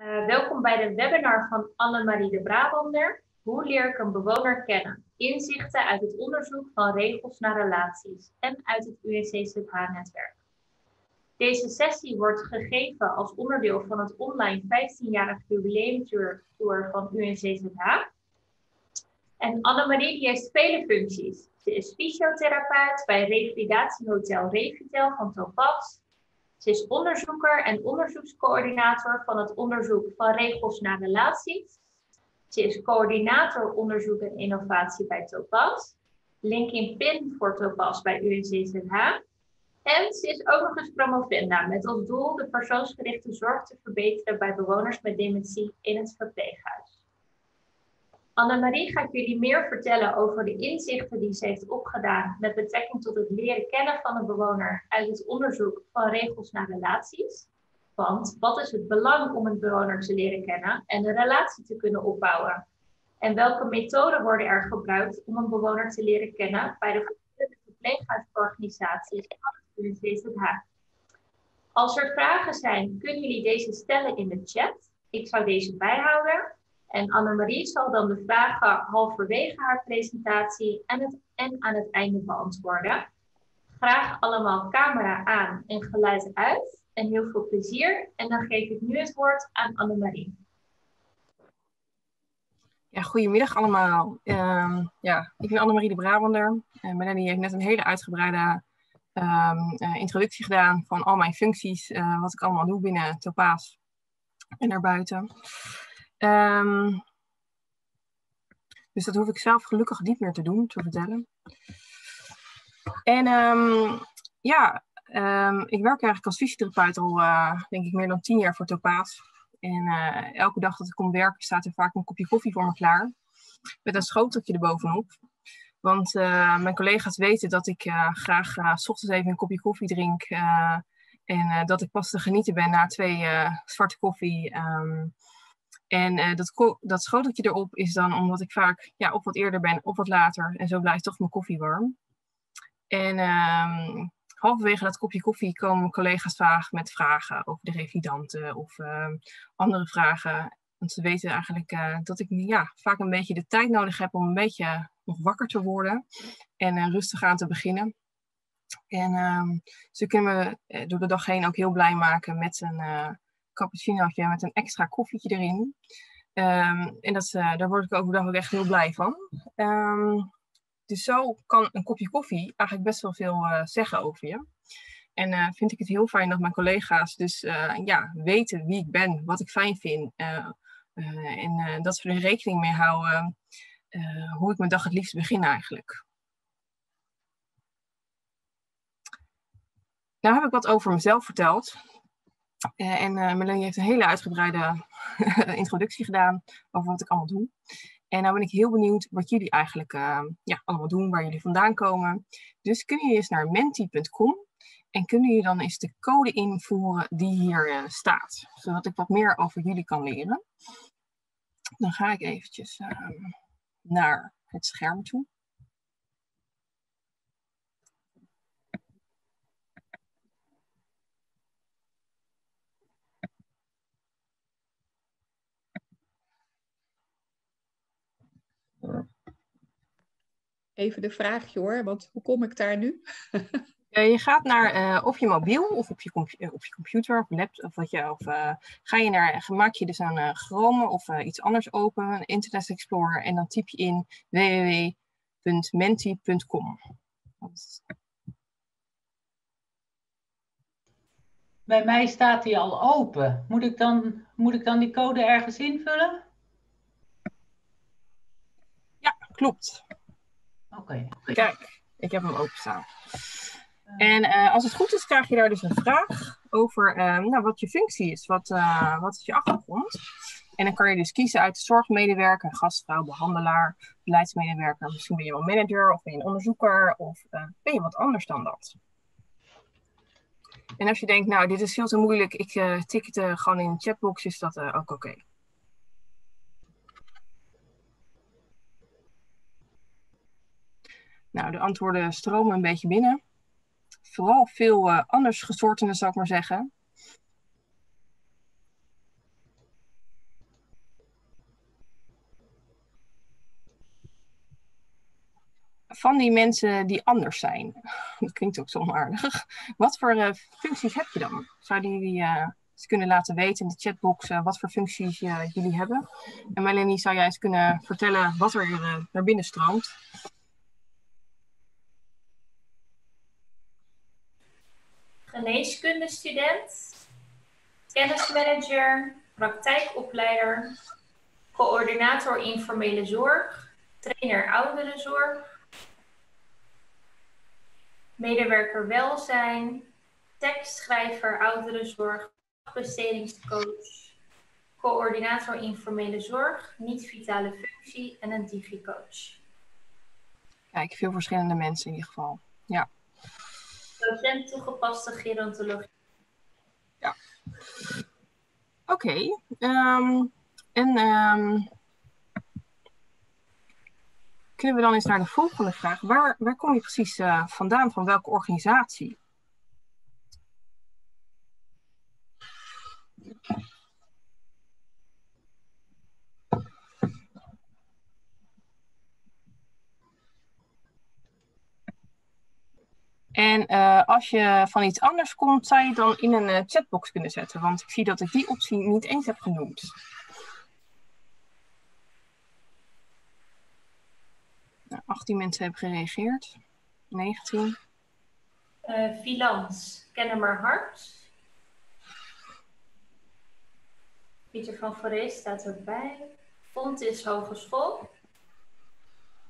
Uh, welkom bij de webinar van Annemarie de Brabander. Hoe leer ik een bewoner kennen? Inzichten uit het onderzoek van regels naar relaties en uit het UNC-ZH-netwerk. Deze sessie wordt gegeven als onderdeel van het online 15-jarig jubileumtour van UNC-ZH. En Annemarie heeft vele functies. Ze is fysiotherapeut bij Revalidatiehotel Revitel van Topaz. Ze is onderzoeker en onderzoekscoördinator van het onderzoek van regels naar relaties. Ze is coördinator onderzoek en innovatie bij Topaz. Linkin Pin voor Topaz bij UNCZH. En ze is ook nog eens promovenda met als doel de persoonsgerichte zorg te verbeteren bij bewoners met dementie in het verpleeghuis. Annemarie gaat jullie meer vertellen over de inzichten die ze heeft opgedaan met betrekking tot het leren kennen van een bewoner uit het onderzoek van regels naar relaties. Want wat is het belang om een bewoner te leren kennen en een relatie te kunnen opbouwen? En welke methoden worden er gebruikt om een bewoner te leren kennen bij de verschillende verpleeghuisorganisaties van het UNCZH? Als er vragen zijn, kunnen jullie deze stellen in de chat. Ik zou deze bijhouden. En Annemarie zal dan de vragen halverwege haar presentatie en, het, en aan het einde beantwoorden. Graag allemaal camera aan en geluid uit. En heel veel plezier. En dan geef ik nu het woord aan Annemarie. Ja, goedemiddag allemaal. Uh, ja, ik ben Annemarie de Brabander. Uh, Melanie heeft net een hele uitgebreide um, uh, introductie gedaan van al mijn functies, uh, wat ik allemaal doe binnen Topaas en daarbuiten. Um, dus dat hoef ik zelf gelukkig niet meer te doen, te vertellen. En um, ja, um, ik werk eigenlijk als fysiotherapeut al, uh, denk ik, meer dan tien jaar voor Topaas. En uh, elke dag dat ik kom werken staat er vaak een kopje koffie voor me klaar. Met een schoteltje erbovenop. Want uh, mijn collega's weten dat ik graag s ochtends even een kopje koffie drink. en dat ik pas te genieten ben na twee zwarte koffie. Um, en uh, dat, dat schoteltje erop is dan omdat ik vaak ja, of wat eerder ben of wat later. En zo blijft toch mijn koffie warm. En um, halverwege dat kopje koffie komen collega's vaak met vragen over de revidanten of uh, andere vragen. Want ze weten eigenlijk uh, dat ik ja, vaak een beetje de tijd nodig heb om een beetje nog wakker te worden en uh, rustig aan te beginnen. En um, ze kunnen me door de dag heen ook heel blij maken met een cappuccinootje met een extra koffietje erin. Um, en dat, uh, daar word ik overdag ook echt heel blij van. Um, dus zo kan een kopje koffie eigenlijk best wel veel uh, zeggen over je. En uh, vind ik het heel fijn dat mijn collega's dus ja, weten wie ik ben, wat ik fijn vind. en dat ze er rekening mee houden hoe ik mijn dag het liefst begin eigenlijk. Nou heb ik wat over mezelf verteld. Uh, en uh, Melanie heeft een hele uitgebreide introductie gedaan over wat ik allemaal doe. En nou ben ik heel benieuwd wat jullie eigenlijk uh, ja, allemaal doen, waar jullie vandaan komen. Dus kun je eens naar menti.com en kunnen jullie dan eens de code invoeren die hier staat, zodat ik wat meer over jullie kan leren. Dan ga ik eventjes ehm, naar het scherm toe. Even de vraagje hoor, want hoe kom ik daar nu? je gaat naar uh, of je mobiel of op je, op je computer of laptop of wat je, of uh, ga je naar, maak je dus een uh, Chrome of iets anders open, een Internet Explorer en dan typ je in www.menti.com. Bij mij staat die al open. Moet ik dan, moet ik dan die code ergens invullen? Klopt. Oké. Kijk, ik heb hem openstaan. En uh, als het goed is, krijg je daar dus een vraag over uh, nou, wat je functie is. Wat, uh, wat is je achtergrond? En dan kan je dus kiezen uit zorgmedewerker, gastvrouw, behandelaar, beleidsmedewerker. Misschien ben je wel manager of ben je een onderzoeker of ben je wat anders dan dat. En als je denkt, nou, dit is veel te moeilijk, ik tik het gewoon in chatbox, is dat ook oké. Nou, de antwoorden stromen een beetje binnen. Vooral veel uh, anders gesoortende, zou ik maar zeggen. Van die mensen die anders zijn. Dat klinkt ook zo aardig. Wat voor eh, functies heb je dan? Zouden jullie eh, eens kunnen laten weten in de chatbox wat voor functies jullie hebben? En Melanie, zou jij eens kunnen vertellen wat er naar binnen stroomt? Geneeskundestudent, kennismanager, praktijkopleider, coördinator informele zorg, trainer ouderenzorg, medewerker welzijn, tekstschrijver ouderenzorg, bestedingscoach, coördinator informele zorg, niet-vitale functie en een digicoach. Kijk, veel verschillende mensen in ieder geval. Ja. Docent toegepaste gerontologie. Ja. Oké. Okay. Ehm, en um, kunnen we dan eens naar de volgende vraag. Waar, waar kom je precies uh, vandaan? Van welke organisatie? En uh, als je van iets anders komt, zou je dan in een uh, chatbox kunnen zetten. Want ik zie dat ik die optie niet eens heb genoemd. Nou, 18 mensen hebben gereageerd. 19. Uh, Filans, Kennemer Hart. Pieter van Forest staat erbij. Fontis Hogeschool.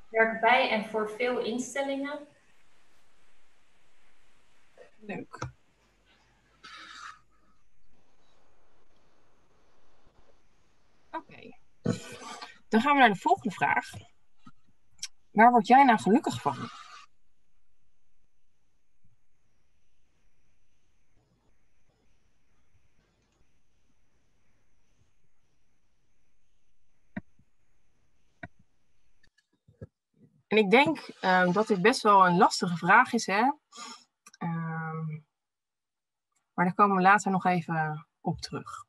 Werk bij en voor veel instellingen. Leuk. Oké. Dan gaan we naar de volgende vraag. Waar word jij nou gelukkig van? En ik denk um, dat dit best wel een lastige vraag is, hè? Maar daar komen we later nog even op terug.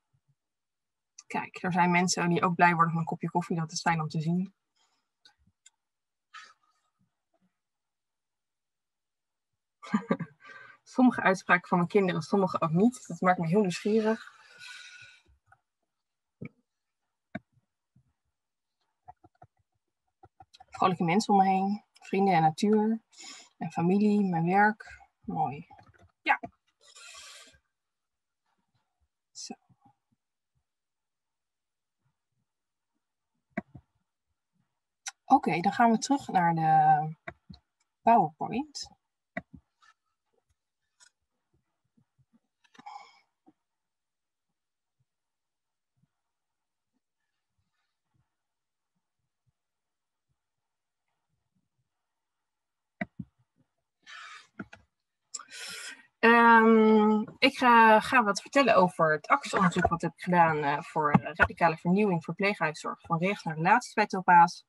Kijk, er zijn mensen die ook blij worden van een kopje koffie. Dat is fijn om te zien. sommige uitspraken van mijn kinderen, sommige ook niet. Dat maakt me heel nieuwsgierig. Vrolijke mensen om me heen, vrienden en natuur, en familie, mijn werk. Mooi. Ja. Zo. Oké, okay, dan gaan we terug naar de PowerPoint. Um, ik ga, wat vertellen over het actieonderzoek wat ik heb gedaan uh, voor radicale vernieuwing verpleeghuiszorg van rechts naar relaties bij.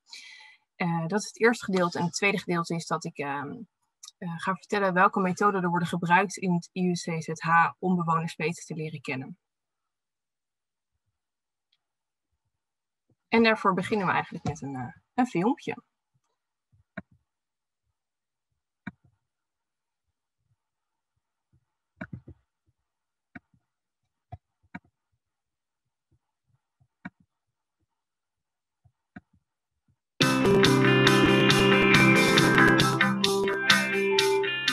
Uh, dat is het eerste gedeelte. En het tweede gedeelte is dat ik uh, ga vertellen welke methoden er worden gebruikt in het IUCZH om bewoners beter te leren kennen. En daarvoor beginnen we eigenlijk met een, een filmpje.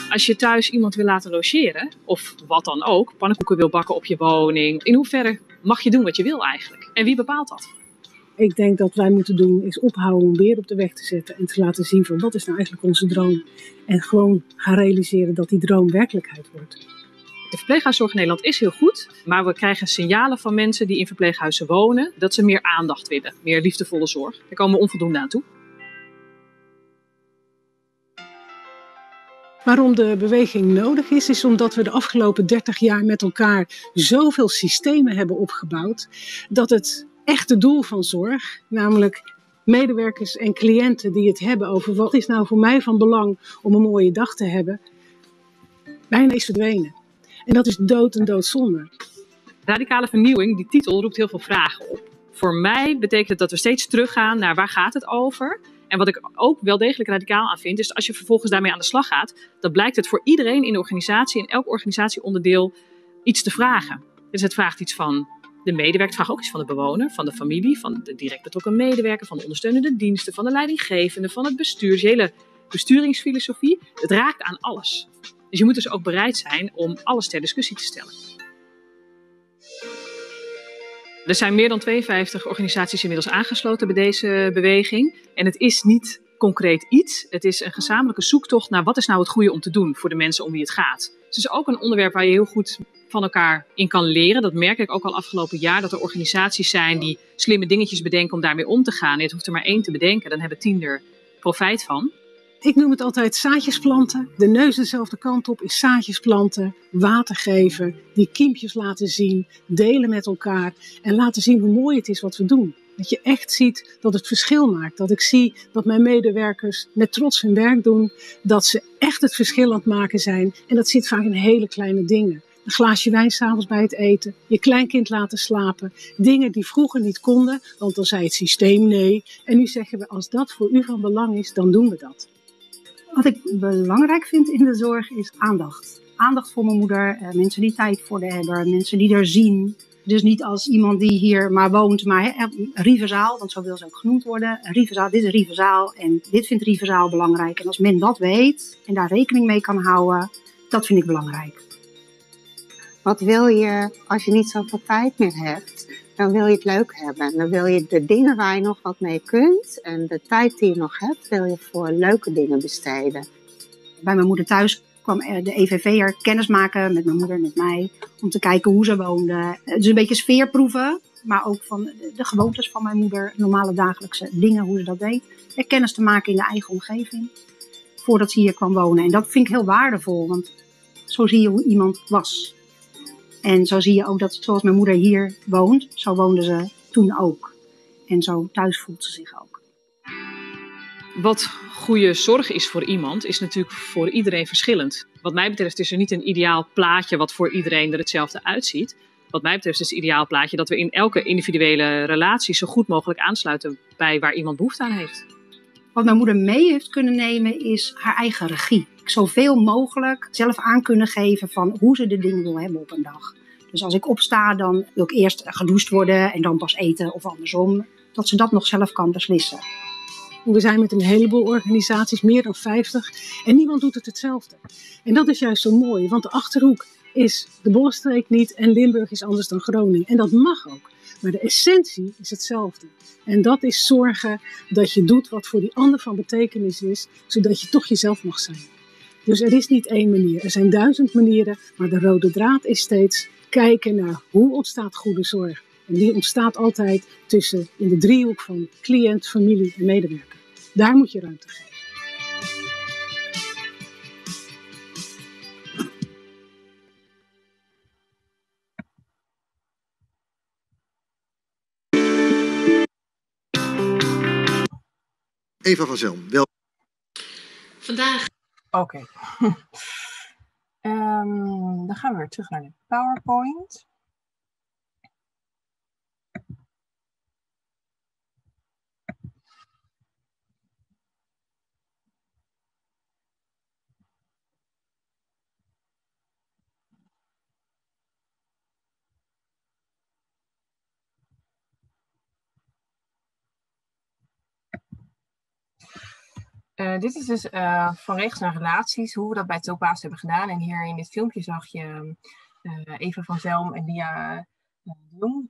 Als je thuis iemand wil laten logeren, of wat dan ook, pannenkoeken wil bakken op je woning, in hoeverre mag je doen wat je wil eigenlijk? En wie bepaalt dat? Ik denk dat wij moeten doen is ophouden om weer op de weg te zetten en te laten zien van wat is nou eigenlijk onze droom. En gewoon gaan realiseren dat die droom werkelijkheid wordt. De verpleeghuiszorg in Nederland is heel goed, maar we krijgen signalen van mensen die in verpleeghuizen wonen dat ze meer aandacht willen, meer liefdevolle zorg. Daar komen we onvoldoende aan toe. Waarom de beweging nodig is, is omdat we de afgelopen 30 jaar met elkaar zoveel systemen hebben opgebouwd, dat het echte doel van zorg, namelijk medewerkers en cliënten die het hebben over wat is nou voor mij van belang om een mooie dag te hebben, bijna is verdwenen. En dat is dood en doodzonde. Radicale vernieuwing, die titel roept heel veel vragen op. Voor mij betekent het dat we steeds teruggaan naar waar gaat het over En wat ik ook wel degelijk radicaal aan vind, is als je vervolgens daarmee aan de slag gaat, dan blijkt het voor iedereen in de organisatie, in elk organisatieonderdeel, iets te vragen. Dus het vraagt iets van de medewerker, vraagt ook iets van de bewoner, van de familie, van de direct betrokken medewerker, van de ondersteunende diensten, van de leidinggevende, van het bestuur, dus hele besturingsfilosofie. Het raakt aan alles. Dus je moet dus ook bereid zijn om alles ter discussie te stellen. Er zijn meer dan 52 organisaties inmiddels aangesloten bij deze beweging. En het is niet concreet iets. Het is een gezamenlijke zoektocht naar wat is nou het goede om te doen voor de mensen om wie het gaat. het is ook een onderwerp waar je heel goed van elkaar in kan leren. Dat merk ik ook al afgelopen jaar, dat er organisaties zijn die slimme dingetjes bedenken om daarmee om te gaan. Het hoeft er maar één te bedenken, dan hebben tien er profijt van. Ik noem het altijd zaadjes planten. De neus dezelfde kant op is zaadjes planten, water geven, die kiempjes laten zien, delen met elkaar en laten zien hoe mooi het is wat we doen. Dat je echt ziet dat het verschil maakt. Dat ik zie dat mijn medewerkers met trots hun werk doen. Dat ze echt het verschil aan het maken zijn. En dat zit vaak in hele kleine dingen. Een glaasje wijn s'avonds bij het eten. Je kleinkind laten slapen. Dingen die vroeger niet konden, want dan zei het systeem nee. En nu zeggen we, als dat voor u van belang is, dan doen we dat. Wat ik belangrijk vind in de zorg is aandacht. Aandacht voor mijn moeder, eh, mensen die tijd voor de hebben, mensen die er zien. Dus niet als iemand die hier maar woont, maar Rieverzaal, want zo wil ze ook genoemd worden. Dit is Rieverzaal en dit vindt Rieverzaal belangrijk. En als men dat weet en daar rekening mee kan houden, dat vind ik belangrijk. Wat wil je als je niet zoveel tijd meer hebt? Dan wil je het leuk hebben. Dan wil je de dingen waar je nog wat mee kunt en de tijd die je nog hebt, wil je voor leuke dingen besteden. Bij mijn moeder thuis kwam de EVV'er kennis maken met mijn moeder, met mij, om te kijken hoe ze woonde. Dus een beetje sfeerproeven, maar ook van de gewoontes van mijn moeder, normale dagelijkse dingen, hoe ze dat deed. En kennis te maken in de eigen omgeving, voordat ze hier kwam wonen. En dat vind ik heel waardevol, want zo zie je hoe iemand was. En zo zie je ook dat zoals mijn moeder hier woont, zo woonde ze toen ook. En zo thuis voelt ze zich ook. Wat goede zorg is voor iemand, is natuurlijk voor iedereen verschillend. Wat mij betreft is er niet een ideaal plaatje wat voor iedereen er hetzelfde uitziet. Wat mij betreft is het ideaal plaatje dat we in elke individuele relatie zo goed mogelijk aansluiten bij waar iemand behoefte aan heeft. Wat mijn moeder mee heeft kunnen nemen is haar eigen regie. Zoveel mogelijk zelf aan kunnen geven van hoe ze de dingen wil hebben op een dag. Dus als ik opsta, dan wil ik eerst gedoucht worden en dan pas eten of andersom. Dat ze dat nog zelf kan beslissen. We zijn met een heleboel organisaties, meer dan 50, en niemand doet het hetzelfde. En dat is juist zo mooi, want de achterhoek is de Bollenstreek niet en Limburg is anders dan Groningen. En dat mag ook. Maar de essentie is hetzelfde. En dat is zorgen dat je doet wat voor die ander van betekenis is, zodat je toch jezelf mag zijn. Dus er is niet één manier. Er zijn duizend manieren, maar de rode draad is steeds kijken naar hoe ontstaat goede zorg. En die ontstaat altijd tussen in de driehoek van cliënt, familie en medewerker. Daar moet je ruimte geven. Eva van Zelm, wel. Vandaag. Oké. um, dan gaan we weer terug naar de PowerPoint. Uh, dit is dus uh, van rechts naar relaties, hoe we dat bij Topaas hebben gedaan. En hier in dit filmpje zag je uh, Eva van Zelm en Lia de Jong,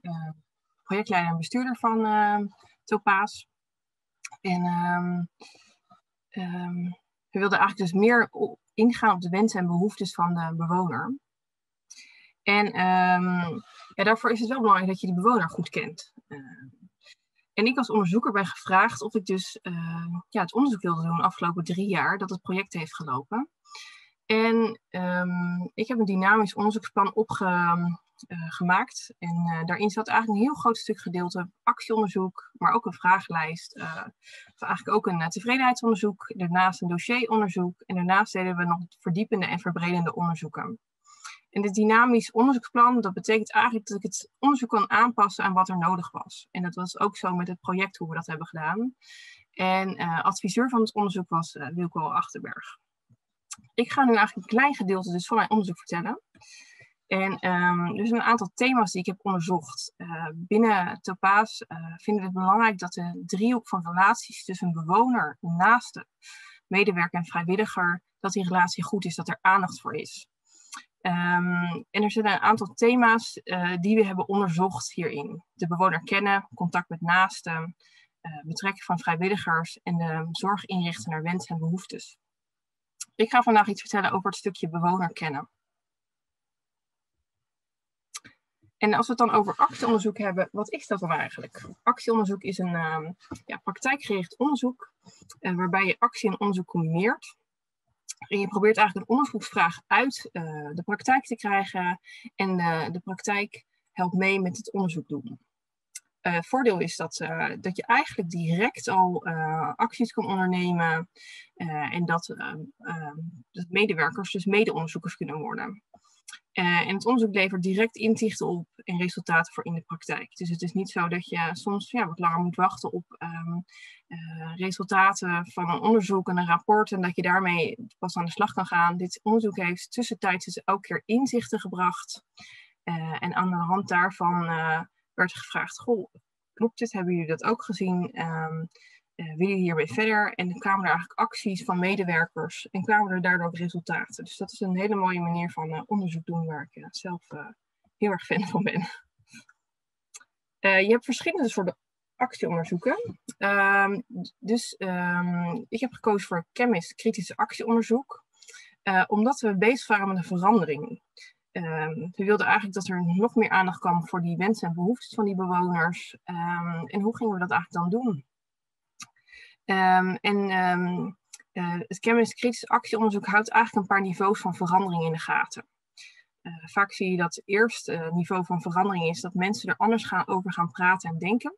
projectleider en bestuurder van Topaas. En um, um, we wilden eigenlijk dus meer ingaan op de wensen en behoeftes van de bewoner. En ja, daarvoor is het wel belangrijk dat je die bewoner goed kent. En ik als onderzoeker ben gevraagd of ik dus uh, ja, het onderzoek wilde doen de afgelopen drie jaar dat het project heeft gelopen. En um, ik heb een dynamisch onderzoeksplan opgemaakt. Uh, en uh, daarin zat eigenlijk een heel groot stuk gedeelte actieonderzoek, maar ook een vragenlijst. Uh, eigenlijk ook een tevredenheidsonderzoek, daarnaast een dossieronderzoek. En daarnaast deden we nog verdiepende en verbredende onderzoeken. En dit dynamisch onderzoeksplan, dat betekent eigenlijk dat ik het onderzoek kan aanpassen aan wat er nodig was. En dat was ook zo met het project hoe we dat hebben gedaan. En uh, adviseur van het onderzoek was uh, Wilco Achterberg. Ik ga nu eigenlijk een klein gedeelte dus van mijn onderzoek vertellen. En um, er zijn een aantal thema's die ik heb onderzocht. Uh, binnen Topaas vinden we het belangrijk dat de driehoek van relaties tussen bewoner, naaste, medewerker en vrijwilliger, dat die relatie goed is, dat er aandacht voor is. Um, en er zijn een aantal thema's uh, die we hebben onderzocht hierin. De bewoner kennen, contact met naasten, uh, betrekken van vrijwilligers en de zorg inrichten naar wensen en behoeftes. Ik ga vandaag iets vertellen over het stukje bewoner kennen. En als we het dan over actieonderzoek hebben, wat is dat dan eigenlijk? Actieonderzoek is een um, ja, praktijkgericht onderzoek uh, waarbij je actie en onderzoek combineert. En je probeert eigenlijk een onderzoeksvraag uit uh, de praktijk te krijgen en uh, de praktijk helpt mee met het onderzoek doen. Uh, voordeel is dat, dat je eigenlijk direct al acties kan ondernemen en dat, dat medewerkers dus mede-onderzoekers kunnen worden. Uh, en het onderzoek levert direct inzichten op en resultaten voor in de praktijk. Dus het is niet zo dat je soms ja, wat langer moet wachten op um, uh, resultaten van een onderzoek en een rapport en dat je daarmee pas aan de slag kan gaan. Dit onderzoek heeft tussentijds dus elke keer inzichten gebracht. Uh, en aan de hand daarvan werd gevraagd, goh, klopt dit? Hebben jullie dat ook gezien? Uh, willen jullie hiermee verder? En kwamen er eigenlijk acties van medewerkers en kwamen er daardoor resultaten. Dus dat is een hele mooie manier van uh, onderzoek doen waar ik uh, zelf heel erg fan van ben. je hebt verschillende soorten actieonderzoeken. Um, dus um, ik heb gekozen voor chemist kritische actieonderzoek. omdat we bezig waren met een verandering. Um, we wilden eigenlijk dat er nog meer aandacht kwam voor die wensen en behoeftes van die bewoners. en hoe gingen we dat eigenlijk dan doen? Um, en um, uh, het chemisch kritisch actieonderzoek houdt eigenlijk een paar niveaus van verandering in de gaten. Uh, vaak zie je dat het eerste uh, niveau van verandering is dat mensen er anders gaan, over gaan praten en denken.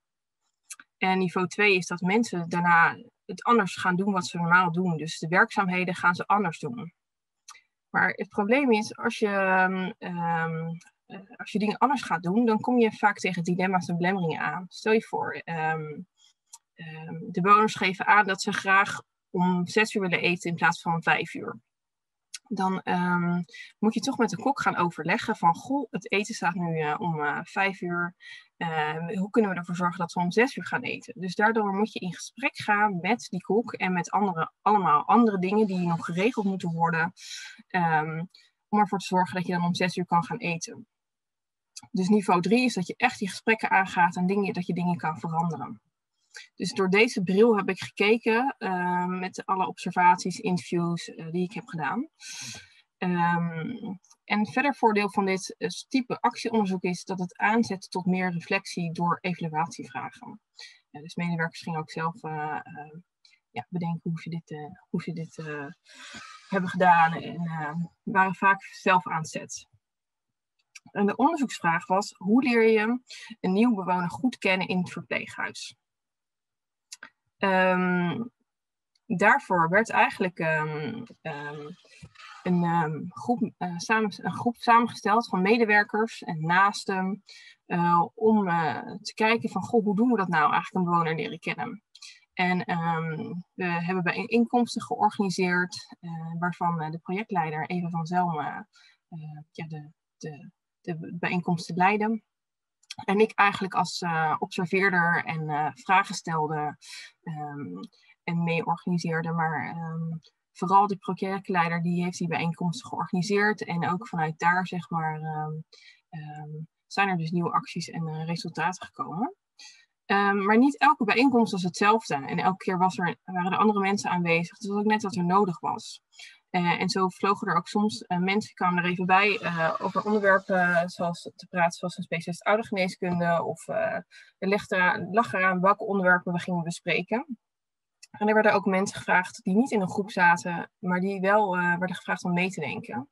En niveau 2 is dat mensen daarna het anders gaan doen wat ze normaal doen. Dus de werkzaamheden gaan ze anders doen. Maar het probleem is, als je, um, als je dingen anders gaat doen, dan kom je vaak tegen dilemma's en belemmeringen aan. Stel je voor, de bewoners geven aan dat ze graag om zes uur willen eten in plaats van vijf uur. Dan um, moet je toch met de kok gaan overleggen van, goh, het eten staat nu uh, om uh, vijf uur. Uh, hoe kunnen we ervoor zorgen dat we om zes uur gaan eten? Dus daardoor moet je in gesprek gaan met die kok en met andere, allemaal andere dingen die nog geregeld moeten worden. Om ervoor te zorgen dat je dan om zes uur kan gaan eten. Dus niveau drie is dat je echt die gesprekken aangaat en dingen, dat je dingen kan veranderen. Dus door deze bril heb ik gekeken uh, met alle observaties, interviews uh, die ik heb gedaan. Um, en verder voordeel van dit uh, type actieonderzoek is dat het aanzet tot meer reflectie door evaluatievragen. dus medewerkers gingen ook zelf ja, bedenken hoe ze dit, hoe dit hebben gedaan en waren vaak zelf aanzet. En de onderzoeksvraag was, hoe leer je een nieuw bewoner goed kennen in het verpleeghuis? Um, daarvoor werd eigenlijk um, um, een, groep, uh, samen, een groep samengesteld van medewerkers en naasten uh, om uh, te kijken van goh, hoe doen we dat nou eigenlijk een bewoner leren kennen. En we hebben bijeenkomsten georganiseerd waarvan de projectleider Eva van Zelme ja, de, de, de bijeenkomsten leidde. En ik eigenlijk als uh, observeerder en uh, vragen stelde um, en mee organiseerde. Maar um, vooral de projectleider die heeft die bijeenkomst georganiseerd. En ook vanuit daar zeg maar um, zijn er dus nieuwe acties en uh, resultaten gekomen. maar niet elke bijeenkomst was hetzelfde. En elke keer was er, waren er andere mensen aanwezig. Dus was ook net wat er nodig was. Uh, en zo vlogen er ook soms uh, mensen, kwamen er even bij uh, over onderwerpen zoals te praten zoals een specialist oudergeneeskunde of er lag eraan, lag eraan welke onderwerpen we gingen bespreken. En er werden ook mensen gevraagd die niet in een groep zaten, maar die wel werden gevraagd om mee te denken.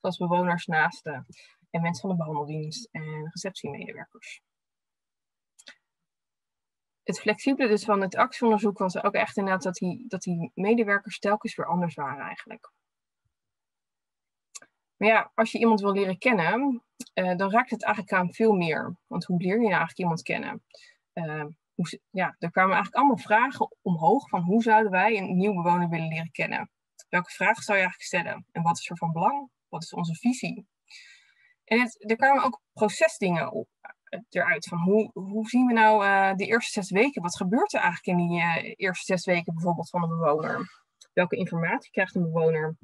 Zoals bewoners, naasten en mensen van de behandeldienst en receptiemedewerkers. Het flexibele dus van het actieonderzoek was ook echt inderdaad dat die, dat die medewerkers telkens weer anders waren eigenlijk. Maar ja, als je iemand wil leren kennen, uh, dan raakt het eigenlijk aan veel meer. Want hoe leer je nou eigenlijk iemand kennen? Uh, hoe, ja, er kwamen eigenlijk allemaal vragen omhoog van hoe zouden wij een nieuwe bewoner willen leren kennen? Welke vragen zou je eigenlijk stellen? En wat is er van belang? Wat is onze visie? En er kwamen ook procesdingen op, eruit. Van hoe, hoe zien we nou de eerste zes weken? Wat gebeurt er eigenlijk in die eerste zes weken bijvoorbeeld van een bewoner? Welke informatie krijgt een bewoner?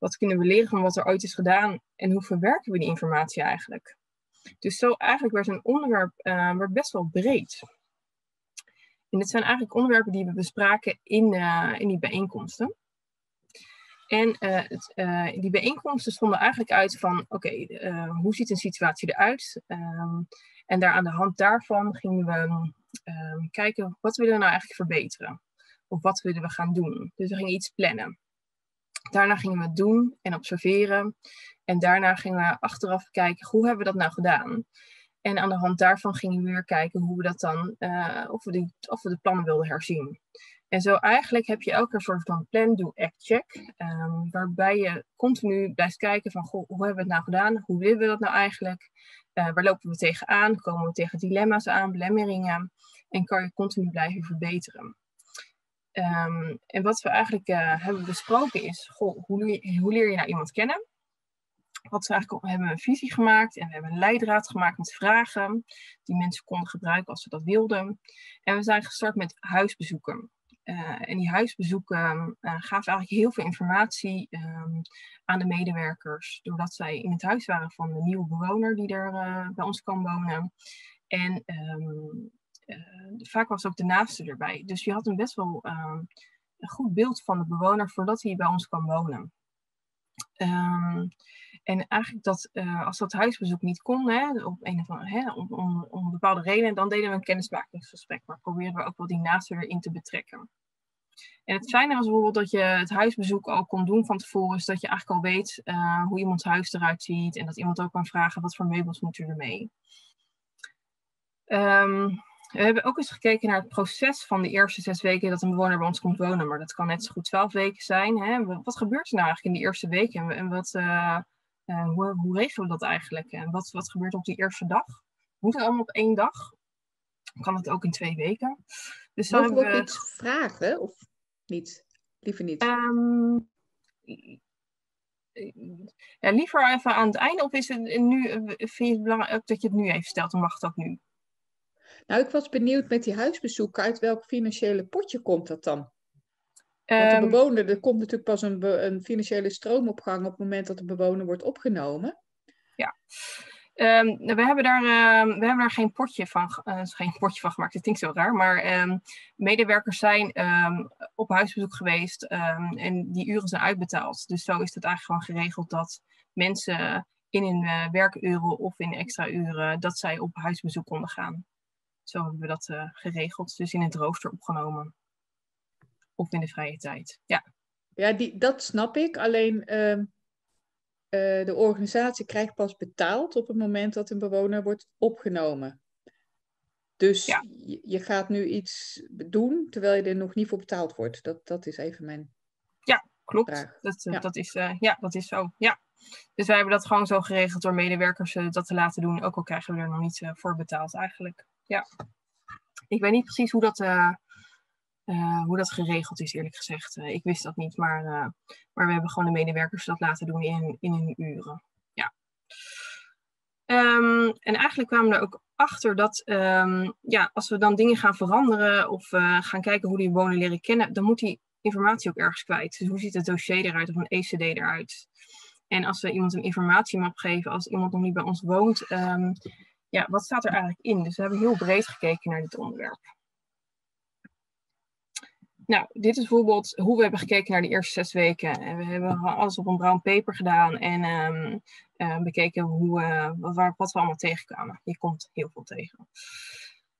Wat kunnen we leren van wat er ooit is gedaan? En hoe verwerken we die informatie eigenlijk? Dus zo eigenlijk werd een onderwerp werd best wel breed. En dit zijn eigenlijk onderwerpen die we bespraken in, in die bijeenkomsten. En uh, het, die bijeenkomsten stonden eigenlijk uit van, oké, hoe ziet een situatie eruit? Um, en daar aan de hand daarvan gingen we um, kijken, wat willen we nou eigenlijk verbeteren? Of wat willen we gaan doen? Dus we gingen iets plannen. Daarna gingen we het doen en observeren. En daarna gingen we achteraf kijken, hoe hebben we dat nou gedaan? En aan de hand daarvan gingen we weer kijken hoe we dat dan, of, we die, of we de plannen wilden herzien. En zo eigenlijk heb je elke soort van plan, do, act, check. Um, waarbij je continu blijft kijken van, hoe hebben we het nou gedaan? Hoe willen we dat nou eigenlijk? Uh, waar lopen we tegenaan? Komen we tegen dilemma's aan, belemmeringen? En kan je continu blijven verbeteren. Um, en wat we eigenlijk uh, hebben besproken is, hoe, leer, hoe leer je nou iemand kennen? Wat we eigenlijk, we hebben een visie gemaakt en we hebben een leidraad gemaakt met vragen die mensen konden gebruiken als ze dat wilden. En we zijn gestart met huisbezoeken. Uh, en die huisbezoeken uh, gaven eigenlijk heel veel informatie um, aan de medewerkers, doordat zij in het huis waren van de nieuwe bewoner die er bij ons kan wonen. En um, vaak was ook de naaste erbij. Dus je had een best wel um, een goed beeld van de bewoner voordat hij bij ons kan wonen. en eigenlijk dat, als dat huisbezoek niet kon, hè, op een of andere, hè, om, bepaalde reden, dan deden we een kennismakingsgesprek. Maar probeerden we ook wel die naaste erin te betrekken. En het fijne was bijvoorbeeld dat je het huisbezoek al kon doen van tevoren. Dus dat je eigenlijk al weet uh, hoe iemands huis eruit ziet. En dat iemand ook kan vragen wat voor meubels moet er ermee. Um, we hebben ook eens gekeken naar het proces van de eerste zes weken dat een bewoner bij ons komt wonen. Maar dat kan net zo goed twaalf weken zijn. Hè? Wat gebeurt er nou eigenlijk in die eerste weken? En wat, uh, uh, hoe, hoe regelen we dat eigenlijk? En wat, wat gebeurt op die eerste dag? Moet het allemaal op één dag? Kan het ook in twee weken? Dus Mogen we ook iets vragen? Of niet? Liever niet? Um, ja, liever even aan het einde of is het nu, vind je het belangrijk dat je het nu even stelt? Dan mag het ook nu. Nou, ik was benieuwd met die huisbezoeken, uit welk financiële potje komt dat dan? Want de Um, bewoner, er komt natuurlijk pas een, be- een financiële stroomopgang op het moment dat de bewoner wordt opgenomen. Ehm, nou, we, hebben daar, ehm, we hebben daar geen potje van, eh, geen potje van gemaakt. Het klinkt zo raar, maar ehm, medewerkers zijn ehm, op huisbezoek geweest ehm, en die uren zijn uitbetaald. Dus zo is het eigenlijk gewoon geregeld dat mensen in hun eh, werkuren of in extra uren, dat zij op huisbezoek konden gaan. Zo hebben we dat eh, geregeld, dus in het rooster opgenomen. Of in de vrije tijd. Ja, Ja, die, dat snap ik. Alleen ehm, eh, de organisatie krijgt pas betaald op het moment dat een bewoner wordt opgenomen. Dus Ja. je, je gaat nu iets doen terwijl je er nog niet voor betaald wordt. Dat, dat is even mijn klopt. vraag. Dat, eh, Ja. dat, is, ja, dat is zo. Ja. Dus wij hebben dat gewoon zo geregeld door medewerkers dat te laten doen. Ook al krijgen we er nog niet voor betaald eigenlijk. Ja. Ik weet niet precies hoe dat, eh, eh, hoe dat geregeld is, eerlijk gezegd. Eh, ik wist dat niet, maar, maar we hebben gewoon de medewerkers dat laten doen in, in hun uren. Ja. Ehm, en eigenlijk kwamen we er ook achter dat ehm, ja, als we dan dingen gaan veranderen of gaan kijken hoe die bewoner leren kennen, dan moet die informatie ook ergens kwijt. Dus hoe ziet het dossier eruit of een ECD eruit? En als we iemand een informatiemap geven, als iemand nog niet bij ons woont, ehm, ja, wat staat er eigenlijk in? Dus we hebben heel breed gekeken naar dit onderwerp. Nou, dit is bijvoorbeeld hoe we hebben gekeken naar de eerste zes weken. En we hebben alles op een brown paper gedaan en ehm, eh, bekeken hoe, eh, waar- wat we allemaal tegenkwamen. Je komt heel veel tegen.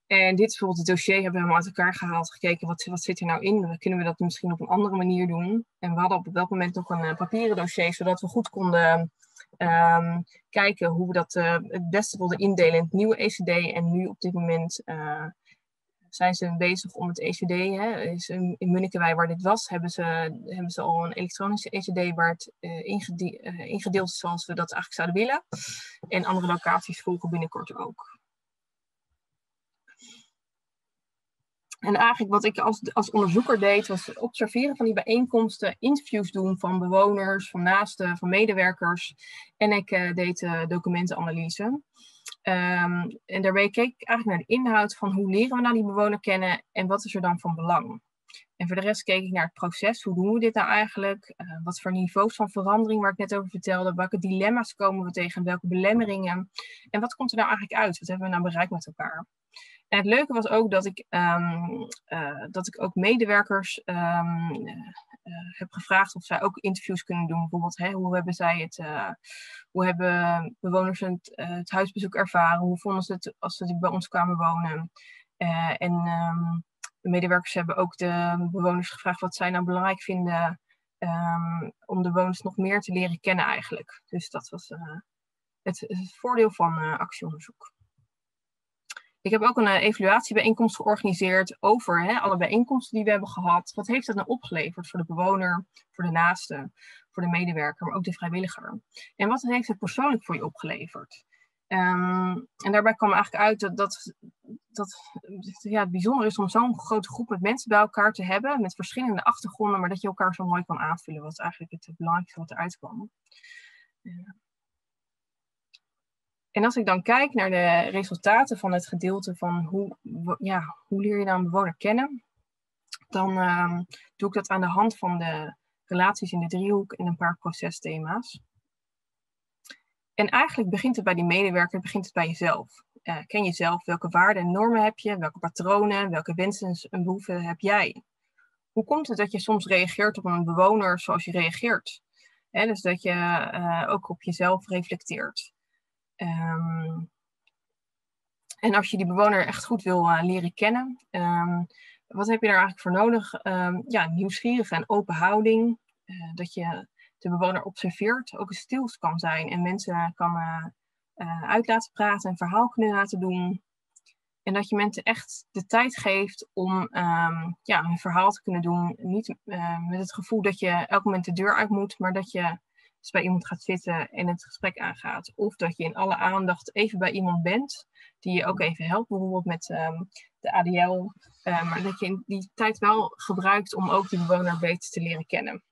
En dit is bijvoorbeeld het dossier, hebben we helemaal uit elkaar gehaald, gekeken wat, wat zit er nou in. Kunnen we dat misschien op een andere manier doen? En we hadden op dat moment nog een eh, papieren dossier, zodat we goed konden ehm, kijken hoe we dat eh, het beste wilden indelen in het nieuwe ECD. En nu op dit moment eh, zijn ze bezig om het ECD, hè, is in, in waar dit was, hebben ze, hebben ze al een elektronische ECD waar het uh, uh, ingedeeld is zoals we dat eigenlijk zouden willen. En andere locaties volgen binnenkort ook. En eigenlijk wat ik als, als onderzoeker deed, was observeren van die bijeenkomsten, interviews doen van bewoners, van naasten, van medewerkers. En ik uh, deed uh, documentenanalyse. Um, en daarbij keek ik eigenlijk naar de inhoud van hoe leren we nou die bewoner kennen en wat is er dan van belang. En voor de rest keek ik naar het proces. Hoe doen we dit nou eigenlijk? Uh, wat voor niveaus van verandering waar ik net over vertelde? Welke dilemma's komen we tegen? Welke belemmeringen? En wat komt er nou eigenlijk uit? Wat hebben we nou bereikt met elkaar? En het leuke was ook dat ik, um, uh, dat ik ook medewerkers um, uh, heb gevraagd of zij ook interviews kunnen doen. Bijvoorbeeld, hè, hoe hebben zij het, hoe hebben bewoners het, het, huisbezoek ervaren? Hoe vonden ze het als ze bij ons kwamen wonen? en um, de medewerkers hebben ook de bewoners gevraagd wat zij nou belangrijk vinden om de bewoners nog meer te leren kennen eigenlijk. Dus dat was het, voordeel van actieonderzoek. Ik heb ook een uh, evaluatiebijeenkomst georganiseerd over hè, alle bijeenkomsten die we hebben gehad. Wat heeft dat nou opgeleverd voor de bewoner, voor de naaste, voor de medewerker, maar ook de vrijwilliger? En wat heeft het persoonlijk voor je opgeleverd? Um, en daarbij kwam eigenlijk uit dat, dat, dat ja, het bijzonder is om zo'n grote groep met mensen bij elkaar te hebben, met verschillende achtergronden, maar dat je elkaar zo mooi kan aanvullen. wat eigenlijk het belangrijkste wat eruit kwam. En als ik dan kijk naar de resultaten van het gedeelte van hoe, ja, hoe leer je nou een bewoner kennen, dan uh, doe ik dat aan de hand van de relaties in de driehoek en een paar procesthema's. En eigenlijk begint het bij die medewerker, begint het bij jezelf. Uh, ken jezelf, welke waarden en normen heb je, welke patronen, welke wensen en behoeften heb jij? Hoe komt het dat je soms reageert op een bewoner zoals je reageert? Dus dat je uh, ook op jezelf reflecteert. Um, en als je die bewoner echt goed wil uh, leren kennen, um, wat heb je daar eigenlijk voor nodig? Um, ja, nieuwsgierige en open houding. Uh, dat je de bewoner observeert, ook een stils kan zijn en mensen kan uh, uit laten praten en verhaal kunnen laten doen. En dat je mensen echt de tijd geeft om ja, een verhaal te kunnen doen. Niet met het gevoel dat je elk moment de deur uit moet, maar dat je dus bij iemand gaat zitten en het gesprek aangaat. Of dat je in alle aandacht even bij iemand bent, die je ook even helpt, bijvoorbeeld met um, de ADL. Uh, maar dat je die tijd wel gebruikt om ook die bewoner beter te leren kennen.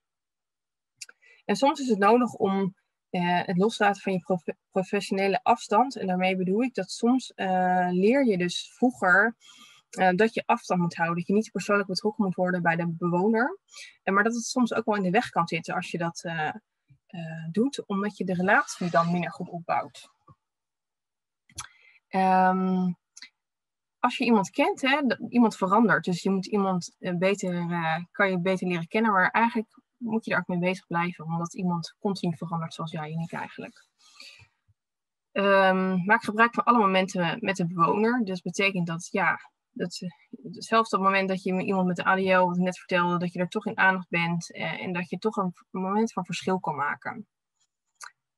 En soms is het nodig om uh, het loslaten van je prof professionele afstand. En daarmee bedoel ik dat soms uh, leer je dus vroeger uh, dat je afstand moet houden. Dat je niet persoonlijk betrokken moet worden bij de bewoner. Uh, maar dat het soms ook wel in de weg kan zitten als je dat uh, doet, omdat je de relatie dan minder goed opbouwt. Um, als je iemand kent, hè, iemand verandert. Dus je moet iemand beter, uh, kan je beter leren kennen, maar eigenlijk moet je daar ook mee bezig blijven, omdat iemand continu verandert zoals jij en ik eigenlijk. Um, maak gebruik van alle momenten met de bewoner. Dus betekent dat, ja, dat, op het moment dat je iemand met de ADL, wat ik net vertelde, dat je er toch in aandacht bent eh, en dat je toch een, moment van verschil kan maken.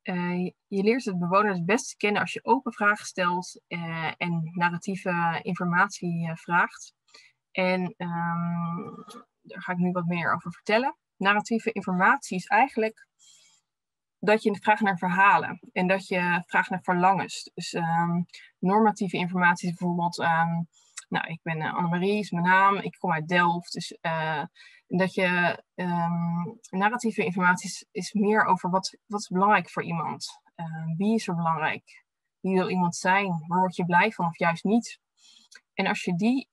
Uh, je leert het bewoner het beste kennen als je open vragen stelt uh, en narratieve informatie uh, vraagt. En um, daar ga ik nu wat meer over vertellen. Narratieve informatie is eigenlijk dat je vraagt naar verhalen en dat je vraagt naar verlangens. Dus um, normatieve informatie is bijvoorbeeld um, nou, ik ben uh, Annemarie, is mijn naam. Ik kom uit Delft. Dus uh, dat je um, narratieve informatie is, meer over wat, wat is belangrijk voor iemand. Uh, wie is er belangrijk? Wie wil iemand zijn? Waar word je blij van of juist niet? En als je die,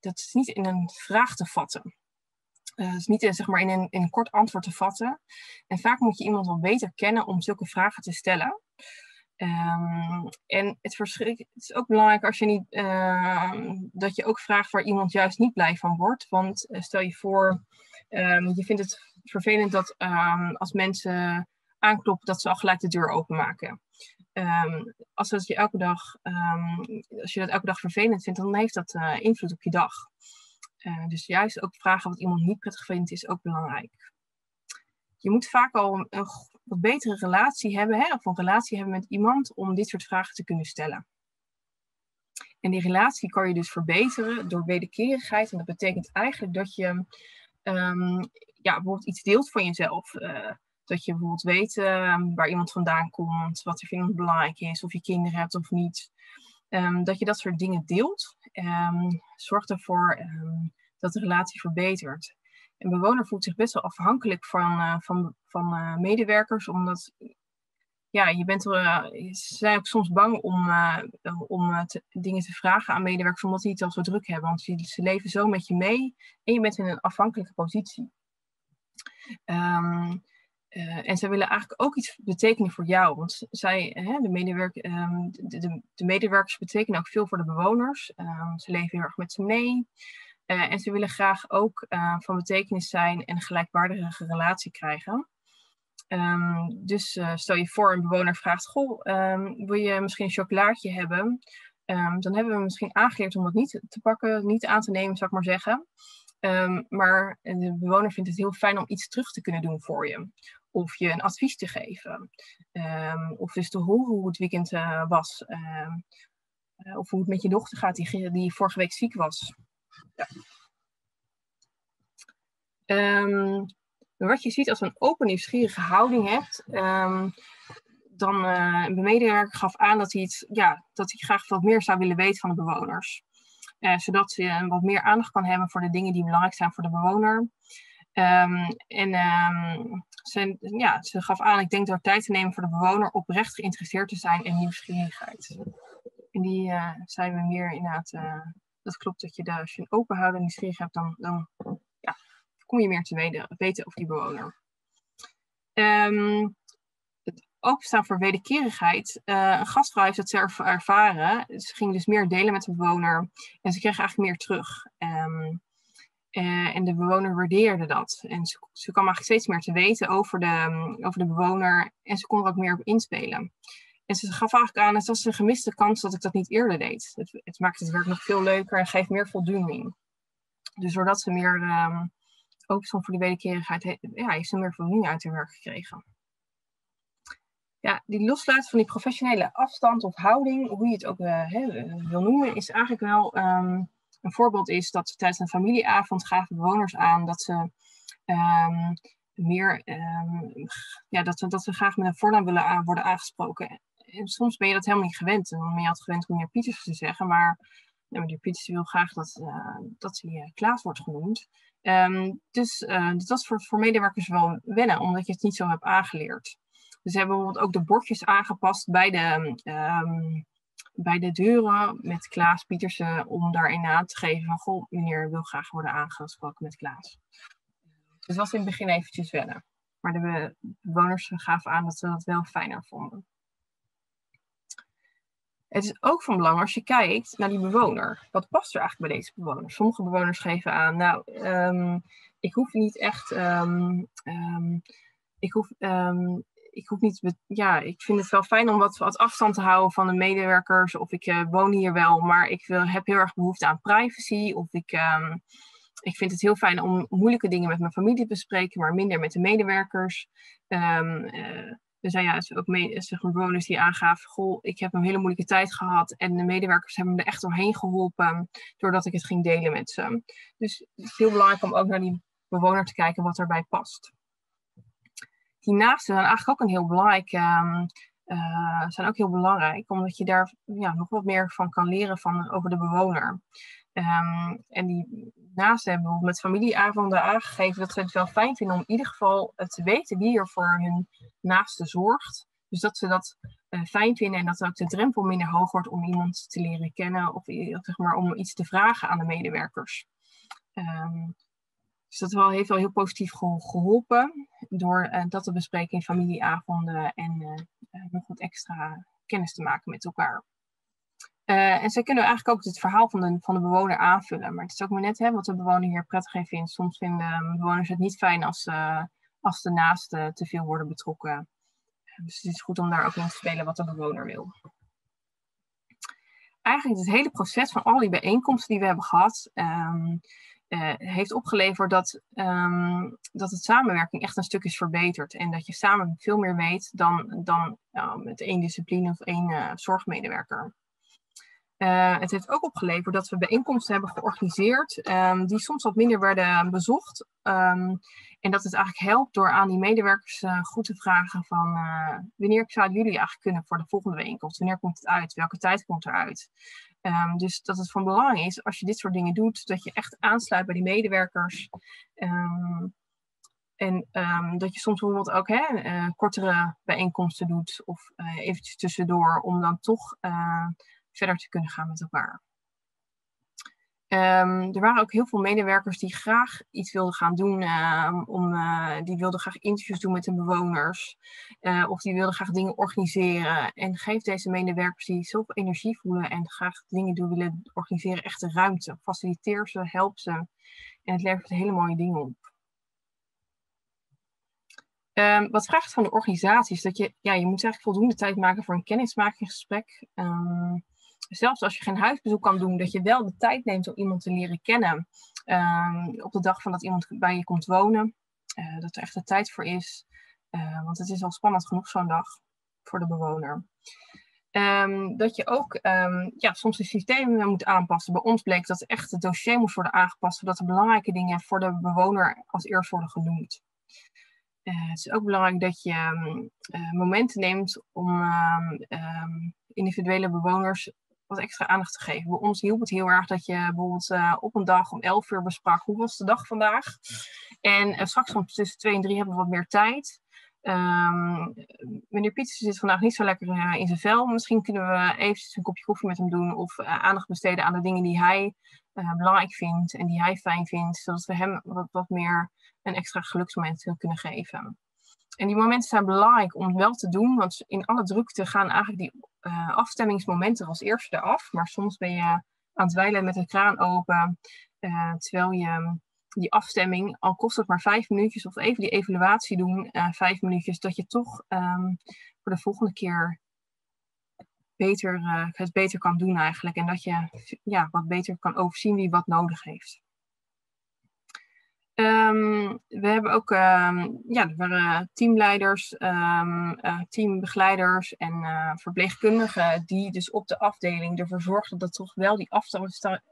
dat is niet in een vraag te vatten. Uh, is niet in, zeg maar, in, een, in een kort antwoord te vatten. En vaak moet je iemand wel beter kennen om zulke vragen te stellen. Um, en het, is ook belangrijk als je niet, uh, dat je ook vraagt waar iemand juist niet blij van wordt. Want uh, stel je voor, um, je vindt het vervelend dat als mensen aankloppen, dat ze al gelijk de deur openmaken. als, dat je elke dag, als je dat elke dag vervelend vindt, dan heeft dat uh, invloed op je dag. Uh, dus juist ook vragen wat iemand niet prettig vindt, is ook belangrijk. Je moet vaak al een wat betere relatie hebben, hè, of een relatie hebben met iemand om dit soort vragen te kunnen stellen. En die relatie kan je dus verbeteren door wederkerigheid. En dat betekent eigenlijk dat je ehm, ja, bijvoorbeeld iets deelt van jezelf. Uh, dat je bijvoorbeeld weet ehm, waar iemand vandaan komt, wat er voor iemand belangrijk is, of je kinderen hebt of niet. Um, dat je dat soort dingen deelt, um, zorgt ervoor dat de relatie verbetert. Een bewoner voelt zich best wel afhankelijk van, uh, van, van uh, medewerkers, omdat ja, je bent uh, ze zijn ook soms bang om, om dingen te vragen aan medewerkers, omdat die het al zo druk hebben. Want ze, ze leven zo met je mee en je bent in een afhankelijke positie. Uh, en zij willen eigenlijk ook iets betekenen voor jou. Want zij, hè, de, medewerk, um, de, de, de, medewerkers betekenen ook veel voor de bewoners. Um, ze leven heel erg met ze mee. Uh, en ze willen graag ook uh, van betekenis zijn en een gelijkwaardige relatie krijgen. Um, dus stel je voor, een bewoner vraagt: Goh, wil je misschien een chocolaatje hebben? dan hebben we misschien aangeleerd om dat niet te pakken, niet aan te nemen, zou ik maar zeggen. Maar de bewoner vindt het heel fijn om iets terug te kunnen doen voor je of je een advies te geven. Of dus te horen hoe het weekend was. Of hoe het met je dochter gaat, die, die vorige week ziek was. Ja. Um, wat je ziet als een open nieuwsgierige houding hebt, dan uh, een medewerker gaf aan dat hij, het, ja, dat hij graag wat meer zou willen weten van de bewoners. zodat ze wat meer aandacht kan hebben voor de dingen die belangrijk zijn voor de bewoner. Um, en um, ze, ja, ze gaf aan, ik denk door tijd te nemen voor de bewoner oprecht geïnteresseerd te zijn in nieuwsgierigheid. En die uh, zijn we meer inderdaad, dat klopt dat je als je een openhouden nieuwsgierig hebt, dan, dan ja, kom je meer te weten, over die bewoner. Um, het openstaan voor wederkerigheid. Uh, een gastvrouw heeft dat zelf ervaren. Ze ging dus meer delen met de bewoner en ze kreeg eigenlijk meer terug. Um, uh, en de bewoner waardeerde dat. En ze, ze kwam eigenlijk steeds meer te weten over de, over de bewoner. En ze kon er ook meer op inspelen. En ze gaf eigenlijk aan, het was een gemiste kans dat ik dat niet eerder deed. Het, het maakt het werk nog veel leuker en geeft meer voldoening. Dus doordat ze meer um, open voor die wederkerigheid, ja, heeft ze meer voldoening uit haar werk gekregen. Ja, die loslaten van die professionele afstand of houding, hoe je het ook uh, wil noemen, is eigenlijk wel... Um, een voorbeeld is dat tijdens een familieavond gaven bewoners aan dat ze um, meer, ja, dat, ze, dat ze graag met een voornaam willen worden aangesproken. En soms ben je dat helemaal niet gewend. En dan ben je altijd gewend om meneer Pieters te zeggen, maar meneer Pieters wil graag dat, uh, dat hij Klaas wordt genoemd. Um, dus uh, dat was voor, voor medewerkers wel wennen, omdat je het niet zo hebt aangeleerd. Dus ze hebben bijvoorbeeld ook de bordjes aangepast bij de, bij de deuren met Klaas Pietersen om daarin aan te geven van, goh, meneer wil graag worden aangesproken met Klaas. Dus het was in het begin eventjes wennen. Maar de bewoners gaven aan dat ze dat wel fijner vonden. Het is ook van belang als je kijkt naar die bewoner. Wat past er eigenlijk bij deze bewoner? Sommige bewoners geven aan, nou, um, ik hoef niet echt, um, um, ik hoef ik hoef niet, ja, ik vind het wel fijn om wat, wat afstand te houden van de medewerkers. Of ik uh, woon hier wel, maar ik wil, heb heel erg behoefte aan privacy. Of ik, ik vind het heel fijn om moeilijke dingen met mijn familie te bespreken, maar minder met de medewerkers. Uh, er zijn ja, ook mee, bewoners die aangaven, goh, ik heb een hele moeilijke tijd gehad en de medewerkers hebben me er echt doorheen geholpen doordat ik het ging delen met ze. Dus het is heel belangrijk om ook naar die bewoner te kijken wat erbij past die naasten zijn eigenlijk ook een heel belangrijk, um, uh, zijn ook heel belangrijk, omdat je daar ja, nog wat meer van kan leren van, over de bewoner. Um, en die naasten hebben met familieavonden aangegeven dat ze het wel fijn vinden om in ieder geval te weten wie er voor hun naaste zorgt. Dus dat ze dat uh, fijn vinden en dat ook de drempel minder hoog wordt om iemand te leren kennen of zeg maar, om iets te vragen aan de medewerkers. Um, dus dat wel, heeft wel heel positief geholpen door uh, dat te bespreken in familieavonden en uh, nog wat extra kennis te maken met elkaar. En zij kunnen eigenlijk ook het verhaal van de, van de bewoner aanvullen. Maar het is ook maar net hè, wat de bewoner hier prettig in vindt. Soms vinden bewoners het niet fijn als, als de naasten te veel worden betrokken. Dus het is goed om daar ook in te spelen wat de bewoner wil. Eigenlijk het hele proces van al die bijeenkomsten die we hebben gehad, um, uh, heeft opgeleverd dat, um, dat het samenwerking echt een stuk is verbeterd. En dat je samen veel meer weet dan, dan uh, met één discipline of één uh, zorgmedewerker. Uh, het heeft ook opgeleverd dat we bijeenkomsten hebben georganiseerd um, die soms wat minder werden bezocht. Um, en dat het eigenlijk helpt door aan die medewerkers uh, goed te vragen van uh, wanneer zouden jullie eigenlijk kunnen voor de volgende bijeenkomst? Wanneer komt het uit? Welke tijd komt eruit? Um, dus dat het van belang is als je dit soort dingen doet, dat je echt aansluit bij die medewerkers. en dat je soms bijvoorbeeld ook hè, uh, kortere bijeenkomsten doet of eventjes tussendoor om dan toch verder te kunnen gaan met elkaar. Um, er waren ook heel veel medewerkers die graag iets wilden gaan doen. Uh, om, uh, die wilden graag interviews doen met de bewoners. Uh, of die wilden graag dingen organiseren. En geef deze medewerkers die zoveel energie voelen en graag dingen doen willen organiseren, echt de ruimte. Faciliteer ze, help ze. En het levert hele mooie dingen op. Um, wat vraagt van de organisatie is dat je, ja, je moet eigenlijk voldoende tijd maken voor een kennismakingsgesprek. Zelfs als je geen huisbezoek kan doen, dat je wel de tijd neemt om iemand te leren kennen. Um, op de dag van dat iemand bij je komt wonen. Uh, dat er echt de tijd voor is. Uh, want het is al spannend genoeg zo'n dag voor de bewoner. Um, dat je ook um, ja, soms de systemen moet aanpassen. Bij ons bleek dat echt het dossier moest worden aangepast, zodat de belangrijke dingen voor de bewoner als eerst worden genoemd. Uh, het is ook belangrijk dat je momenten neemt om individuele bewoners wat extra aandacht te geven. Bij ons hielp het heel erg dat je bijvoorbeeld uh, op een dag om 11 uur besprak hoe was de dag vandaag. En uh, straks om tussen 2 en 3 hebben we wat meer tijd. Um, meneer Pieters zit vandaag niet zo lekker uh, in zijn vel. Misschien kunnen we eventjes een kopje koffie met hem doen of aandacht besteden aan de dingen die hij belangrijk vindt en die hij fijn vindt, zodat we hem wat, wat meer een extra geluksmoment kunnen geven. En die momenten zijn belangrijk om wel te doen, want in alle drukte gaan eigenlijk die uh, afstemmingsmomenten als eerste eraf. Maar soms ben je aan het wijlen met een kraan open, uh, terwijl je die afstemming, al kost het maar vijf minuutjes of even die evaluatie doen, uh, vijf minuutjes, dat je toch um, voor de volgende keer beter, het beter kan doen eigenlijk. En dat je ja, wat beter kan overzien wie wat nodig heeft. Um, we hebben ook um, ja, er waren teamleiders, um, uh, teambegeleiders en uh, verpleegkundigen die dus op de afdeling ervoor zorgden dat toch wel die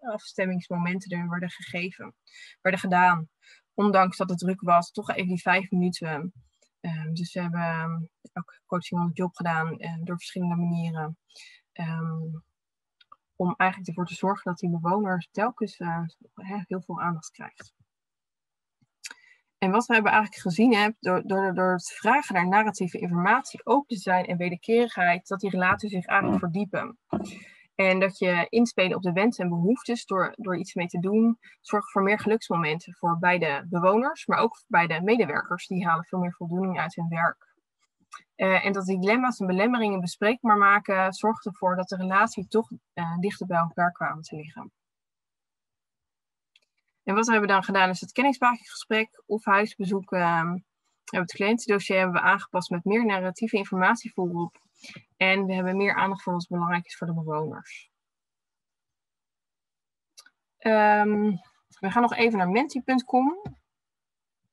afstemmingsmomenten er werden gegeven, werden gedaan. Ondanks dat het druk was, toch even die vijf minuten. dus we hebben ook coaching on the job gedaan uh, door verschillende manieren. om eigenlijk ervoor te zorgen dat die bewoner telkens heel veel aandacht krijgt. En wat we hebben eigenlijk gezien, hè, door, door, door het vragen naar narratieve informatie, open te zijn en wederkerigheid, dat die relaties zich eigenlijk verdiepen. En dat je inspelen op de wensen en behoeftes door, door iets mee te doen, zorgt voor meer geluksmomenten voor beide bewoners, maar ook bij de medewerkers. Die halen veel meer voldoening uit hun werk. Uh, en dat dilemma's en belemmeringen bespreekbaar maken, zorgt ervoor dat de relatie toch uh, dichter bij elkaar kwamen te liggen. En wat hebben we dan gedaan is het kennismakingsgesprek of huisbezoek. Hebben het cliëntendossier hebben we aangepast met meer narratieve informatie voorop. En we hebben meer aandacht voor wat belangrijk is voor de bewoners. Um, we gaan nog even naar menti.com.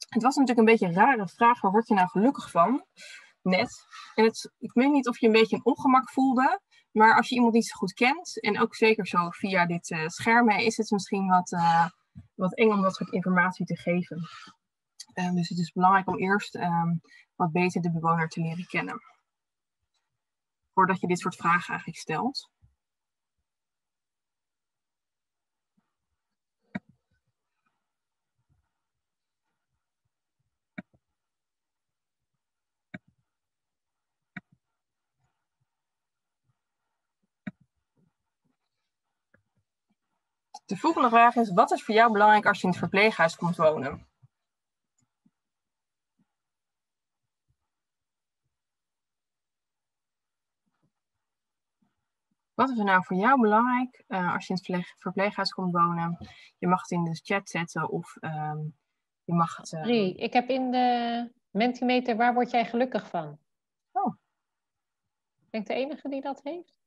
Het was natuurlijk een beetje een rare vraag, waar word je nou gelukkig van? Net. En het, ik weet niet of je een beetje een ongemak voelde, maar als je iemand niet zo goed kent, en ook zeker zo via dit uh, scherm, is het misschien wat... Uh, wat eng om dat soort informatie te geven. Um, dus het is belangrijk om eerst um, wat beter de bewoner te leren kennen. Voordat je dit soort vragen eigenlijk stelt. De volgende vraag is, wat is voor jou belangrijk als je in het verpleeghuis komt wonen? Wat is er nou voor jou belangrijk uh, als je in het verpleeghuis komt wonen? Je mag het in de chat zetten of um, je mag het... Uh... Rie, ik heb in de Mentimeter, waar word jij gelukkig van? Oh. Ben ik de enige die dat heeft?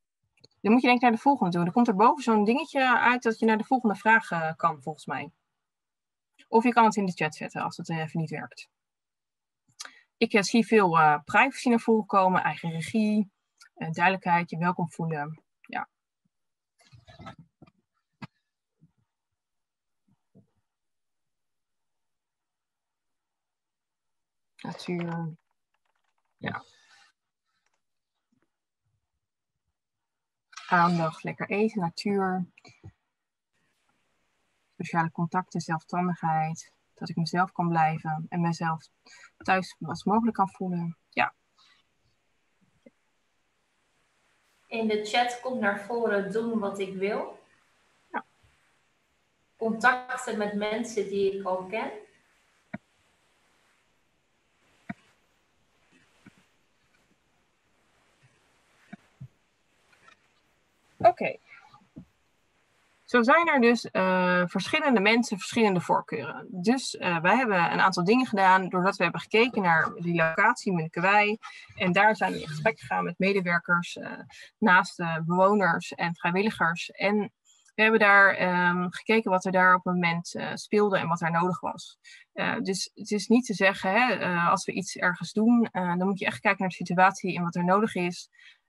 Dan moet je denk ik naar de volgende toe. Dan komt er boven zo'n dingetje uit dat je naar de volgende vraag eh, kan, volgens mij. Of je kan het in de chat zetten als het eh, even niet werkt. Ik eh, zie veel privacy naar voren komen, eigen regie, duidelijkheid, je welkom voelen. Ja. Natuur. Ja. Aandacht, lekker eten, natuur. Sociale contacten, zelfstandigheid. Dat ik mezelf kan blijven en mezelf thuis als mogelijk kan voelen. Ja. In de chat komt naar voren doen wat ik wil. Ja. Contacten met mensen die ik al ken. Oké. Zo zijn er dus uh, verschillende mensen, verschillende voorkeuren. Dus uh, wij hebben een aantal dingen gedaan doordat we hebben gekeken naar die locatie Munnikewij. En daar zijn we in gesprek gegaan met medewerkers, uh, naast bewoners en vrijwilligers. En we hebben daar um, gekeken wat er daar op het moment speelde en wat er nodig was. dus het is niet te zeggen, hè, als we iets ergens doen, dan moet je echt kijken naar de situatie en wat er nodig is.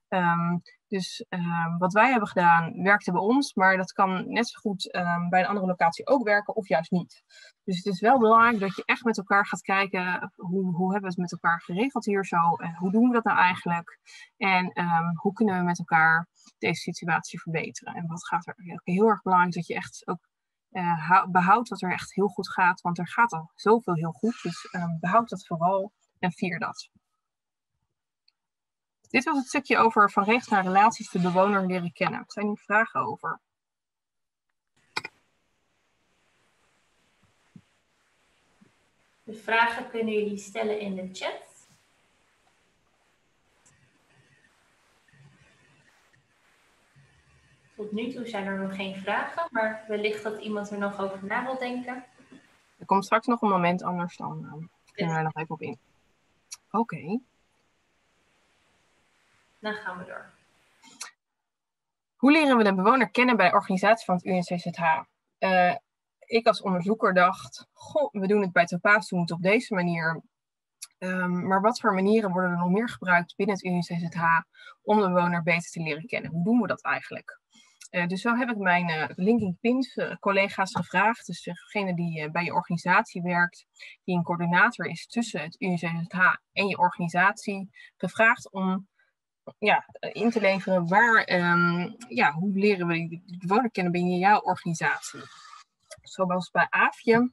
Um, dus um, wat wij hebben gedaan werkte bij ons, maar dat kan net zo goed um, bij een andere locatie ook werken of juist niet. Dus het is wel belangrijk dat je echt met elkaar gaat kijken hoe, hoe hebben we het met elkaar geregeld hier zo en hoe doen we dat nou eigenlijk en hoe kunnen we met elkaar deze situatie verbeteren. En wat gaat er heel erg belangrijk dat je echt ook uh, behoudt wat er echt heel goed gaat, want er gaat al zoveel heel goed. Dus behoud dat vooral en vier dat. Dit was het stukje over van rechts naar relaties de bewoner leren kennen. Zijn hier vragen over? De vragen kunnen jullie stellen in de chat. Tot nu toe zijn er nog geen vragen, maar wellicht dat iemand er nog over na wil denken. Er komt straks nog een moment, anders dan uh, kunnen we er nog even op in. Oké. Okay. Dan gaan we door. Hoe leren we de bewoner kennen bij de organisatie van het UNCZH? Uh, eh, ik als onderzoeker dacht, goh, we doen het bij Topaas, doen het op deze manier. Um, maar wat voor manieren worden er nog meer gebruikt binnen het UNCZH om de bewoner beter te leren kennen? Hoe doen we dat eigenlijk? Uh, dus zo heb ik mijn uh, linking pins collega's gevraagd, dus degene die bij je organisatie werkt, die een coördinator is tussen het UNCZH en je organisatie, gevraagd om ja, in te leveren waar, um, ja, hoe leren we de bewoner kennen binnen jouw organisatie. Zoals bij AFje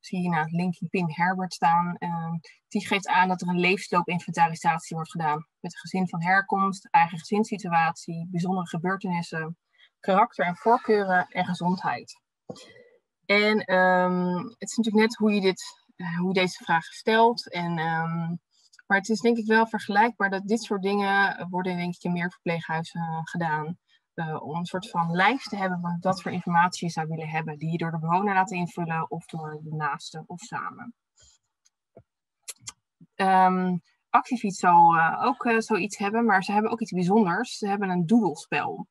zie je nou Linking Pin Herbert staan. Um, die geeft aan dat er een levensloopinventarisatie wordt gedaan. Met gezin van herkomst, eigen gezinssituatie, bijzondere gebeurtenissen, karakter en voorkeuren en gezondheid. En um, het is natuurlijk net hoe je, dit, uh, hoe je deze vraag stelt. En maar het is denk ik wel vergelijkbaar dat dit soort dingen worden denk ik in meer verpleeghuizen uh, gedaan. Uh, om een soort van lijst te hebben van wat voor informatie je zou willen hebben. Die je door de bewoner laat invullen of door de naaste of samen. Um, Activiet zal uh, ook uh, zoiets hebben, maar ze hebben ook iets bijzonders. Ze hebben een doedelspel.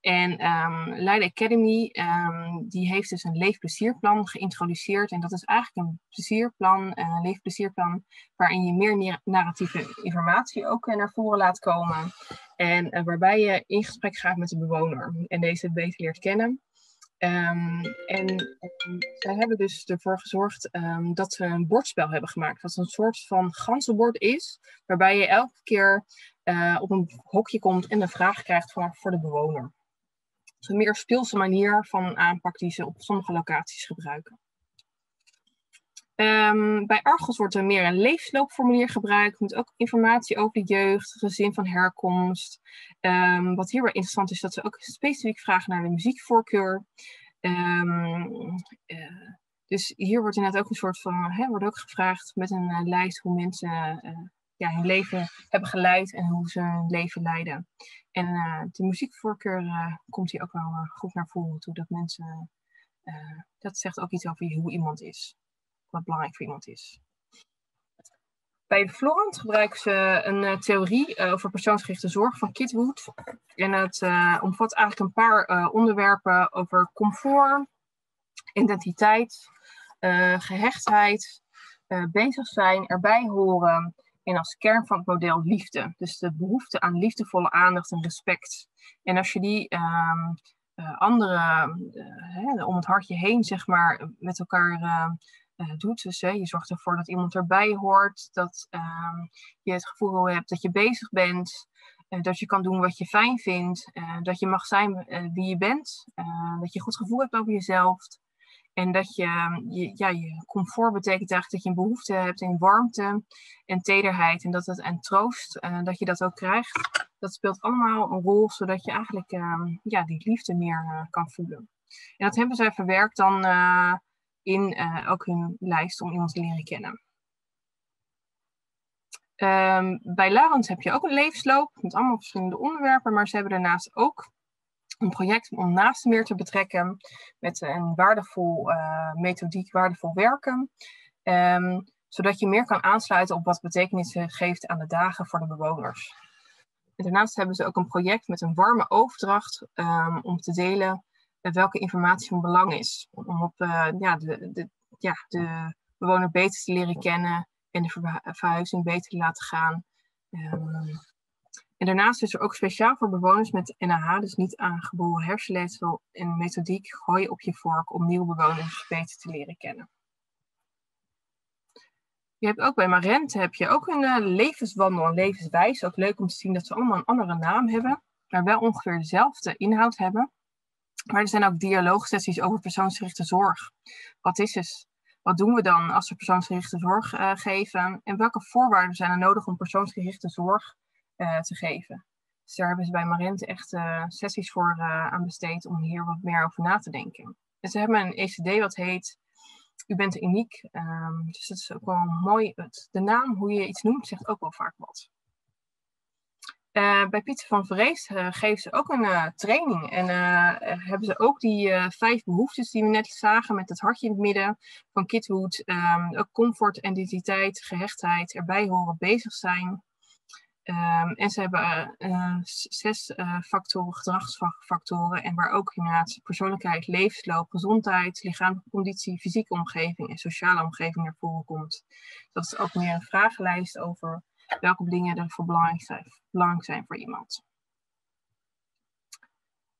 En um, Leiden Academy um, die heeft dus een leefplezierplan geïntroduceerd. En dat is eigenlijk een plezierplan, een leefplezierplan, waarin je meer narratieve informatie ook naar voren laat komen. En waarbij je in gesprek gaat met de bewoner en deze beter leert kennen. Um, en, zij hebben dus ervoor gezorgd um, dat ze een bordspel hebben gemaakt. Wat een soort van ganzenbord is. Waarbij je elke keer uh, op een hokje komt en een vraag krijgt voor, voor de bewoner. Dus een meer speelse manier van aanpak die ze op sommige locaties gebruiken. Um, bij Argos wordt er meer een levensloopformulier gebruikt met ook informatie over de jeugd, gezin van herkomst. Um, wat hierbij interessant is, dat ze ook specifiek vragen naar de muziekvoorkeur. Um, dus hier wordt inderdaad ook een soort van, hè, wordt ook gevraagd met een uh, lijst hoe mensen uh, ja, hun leven hebben geleid en hoe ze hun leven leiden. En de muziekvoorkeur komt hier ook wel goed naar voren toe, dat mensen, dat zegt ook iets over hoe iemand is wat belangrijk voor iemand is. Bij Florent gebruiken ze een uh, theorie uh, over persoonsgerichte zorg van Kitwood. En het uh, omvat eigenlijk een paar onderwerpen over comfort, identiteit, gehechtheid, bezig zijn, erbij horen en als kern van het model liefde. Dus de behoefte aan liefdevolle aandacht en respect. En als je die ehm, anderen om het hartje heen, zeg maar, met elkaar uh, doet. Dus je zorgt ervoor dat iemand erbij hoort, dat ehm, je het gevoel hebt dat je bezig bent, uh, dat je kan doen wat je fijn vindt, dat je mag zijn wie je bent, dat je een goed gevoel hebt over jezelf. En dat je, je, ja, je comfort betekent eigenlijk dat je een behoefte hebt in warmte en tederheid. En dat het en troost, dat je dat ook krijgt. Dat speelt allemaal een rol, zodat je eigenlijk ehm, ja, die liefde meer kan voelen. En dat hebben zij verwerkt dan in uh, ook hun lijst om iemand te leren kennen. Um, bij Larens heb je ook een levensloop met allemaal verschillende onderwerpen, maar ze hebben daarnaast ook een project om naast meer te betrekken met een waardevol uh, methodiek, waardevol werken. Um, zodat je meer kan aansluiten op wat betekenis geeft aan de dagen voor de bewoners. Daarnaast hebben ze ook een project met een warme overdracht um, om te delen welke informatie van belang is. Om op uh, ja, de, de, ja, de bewoner beter te leren kennen en de verhuizing beter te laten gaan. Um, en daarnaast is er ook speciaal voor bewoners met NAH, dus niet aangeboren hersenletsel, een methodiek gooi op je vork om nieuwe bewoners beter te leren kennen. Je hebt ook bij Marente heb je ook een uh, levenswandel, een levenswijze. Ook leuk om te zien dat ze allemaal een andere naam hebben, maar wel ongeveer dezelfde inhoud hebben. Maar er zijn ook dialoogsessies over persoonsgerichte zorg. Wat is het? Wat doen we dan als we persoonsgerichte zorg uh, geven? En welke voorwaarden zijn er nodig om persoonsgerichte zorg uh, te geven? Dus daar hebben ze bij Marente echt uh, sessies voor aan besteed om hier wat meer over na te denken. En ze hebben een ECD wat heet U bent uniek. Um, dus dat is ook wel mooi. Het, de naam, hoe je iets noemt, zegt ook wel vaak wat. Uh, bij Pieter van Vrees uh, geven ze ook een uh, training. En hebben ze ook die vijf behoeftes die we net zagen met het hartje in het midden van Kitwood. Um, ook comfort, identiteit, gehechtheid, erbij horen, bezig zijn. Um, en ze hebben zes factoren, gedragsfactoren. En waar ook inderdaad persoonlijkheid, levensloop, gezondheid, lichamelijke conditie, fysieke omgeving en sociale omgeving naar voren komt. Dat is ook meer een vragenlijst over welke dingen er voor belangrijk zijn, belangrijk zijn voor iemand.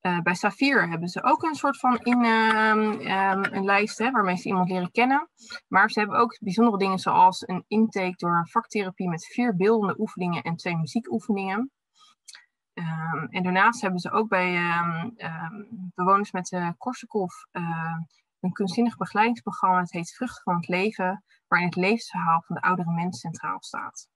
Uh, bij Safir hebben ze ook een soort van in, uh, um, een lijst hè, waarmee ze iemand leren kennen. Maar ze hebben ook bijzondere dingen zoals een intake door vaktherapie met vier beeldende oefeningen en twee muziekoefeningen. Um, en daarnaast hebben ze ook bij bewoners met uh, Korsakoff een kunstzinnig begeleidingsprogramma. Het heet Vruchten van het Leven, waarin het levensverhaal van de oudere mens centraal staat.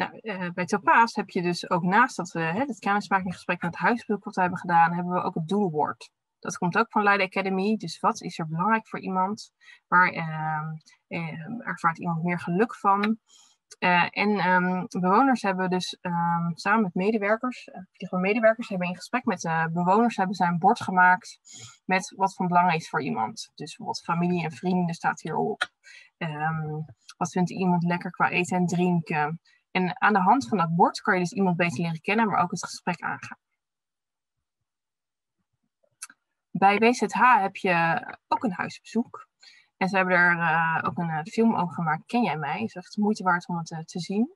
Nou, uh, bij Topaas heb je dus ook naast dat we het kennismakinggesprek met het huisbezoek hebben gedaan, hebben we ook het doelwoord. Dat komt ook van Leiden Academy. Dus wat is er belangrijk voor iemand? Waar uh, uh, ervaart iemand meer geluk van? en um, bewoners hebben dus samen met medewerkers, uh, medewerkers hebben in gesprek met de bewoners hebben zij een bord gemaakt met wat van belang is voor iemand. Dus bijvoorbeeld familie en vrienden staat hierop. Um, wat vindt iemand lekker qua eten en drinken? En aan de hand van dat bord kan je dus iemand beter leren kennen, maar ook het gesprek aangaan. Bij WZH heb je ook een huisbezoek. En ze hebben er uh, ook een uh, film over gemaakt, Ken jij mij? Het is echt moeite waard om het uh, te zien.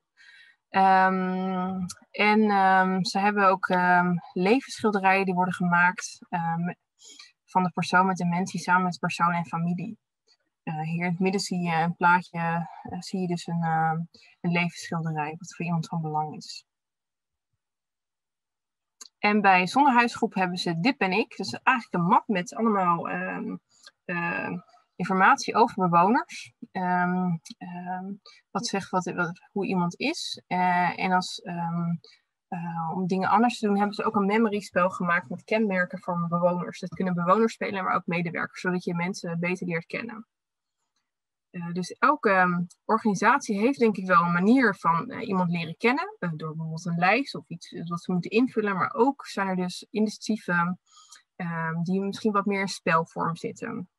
Um, en um, ze hebben ook um, levensschilderijen die worden gemaakt van de persoon met dementie samen met persoon en familie. Uh, hier in het midden zie je een plaatje, uh, zie je dus een, uh, een levensschilderij, wat voor iemand van belang is. En bij Zonnehuisgroep hebben ze Dit ben ik. Dus eigenlijk een map met allemaal um, informatie over bewoners. Um, wat zegt wat, hoe iemand is. en als, om dingen anders te doen, hebben ze ook een memory spel gemaakt met kenmerken van bewoners. Dat kunnen bewoners spelen, maar ook medewerkers, zodat je mensen beter leert kennen. Uh, dus elke um, organisatie heeft denk ik wel een manier van uh, iemand leren kennen. Uh, door bijvoorbeeld een lijst of iets wat ze moeten invullen. Maar ook zijn er dus initiatieven um, die misschien wat meer in spelvorm zitten.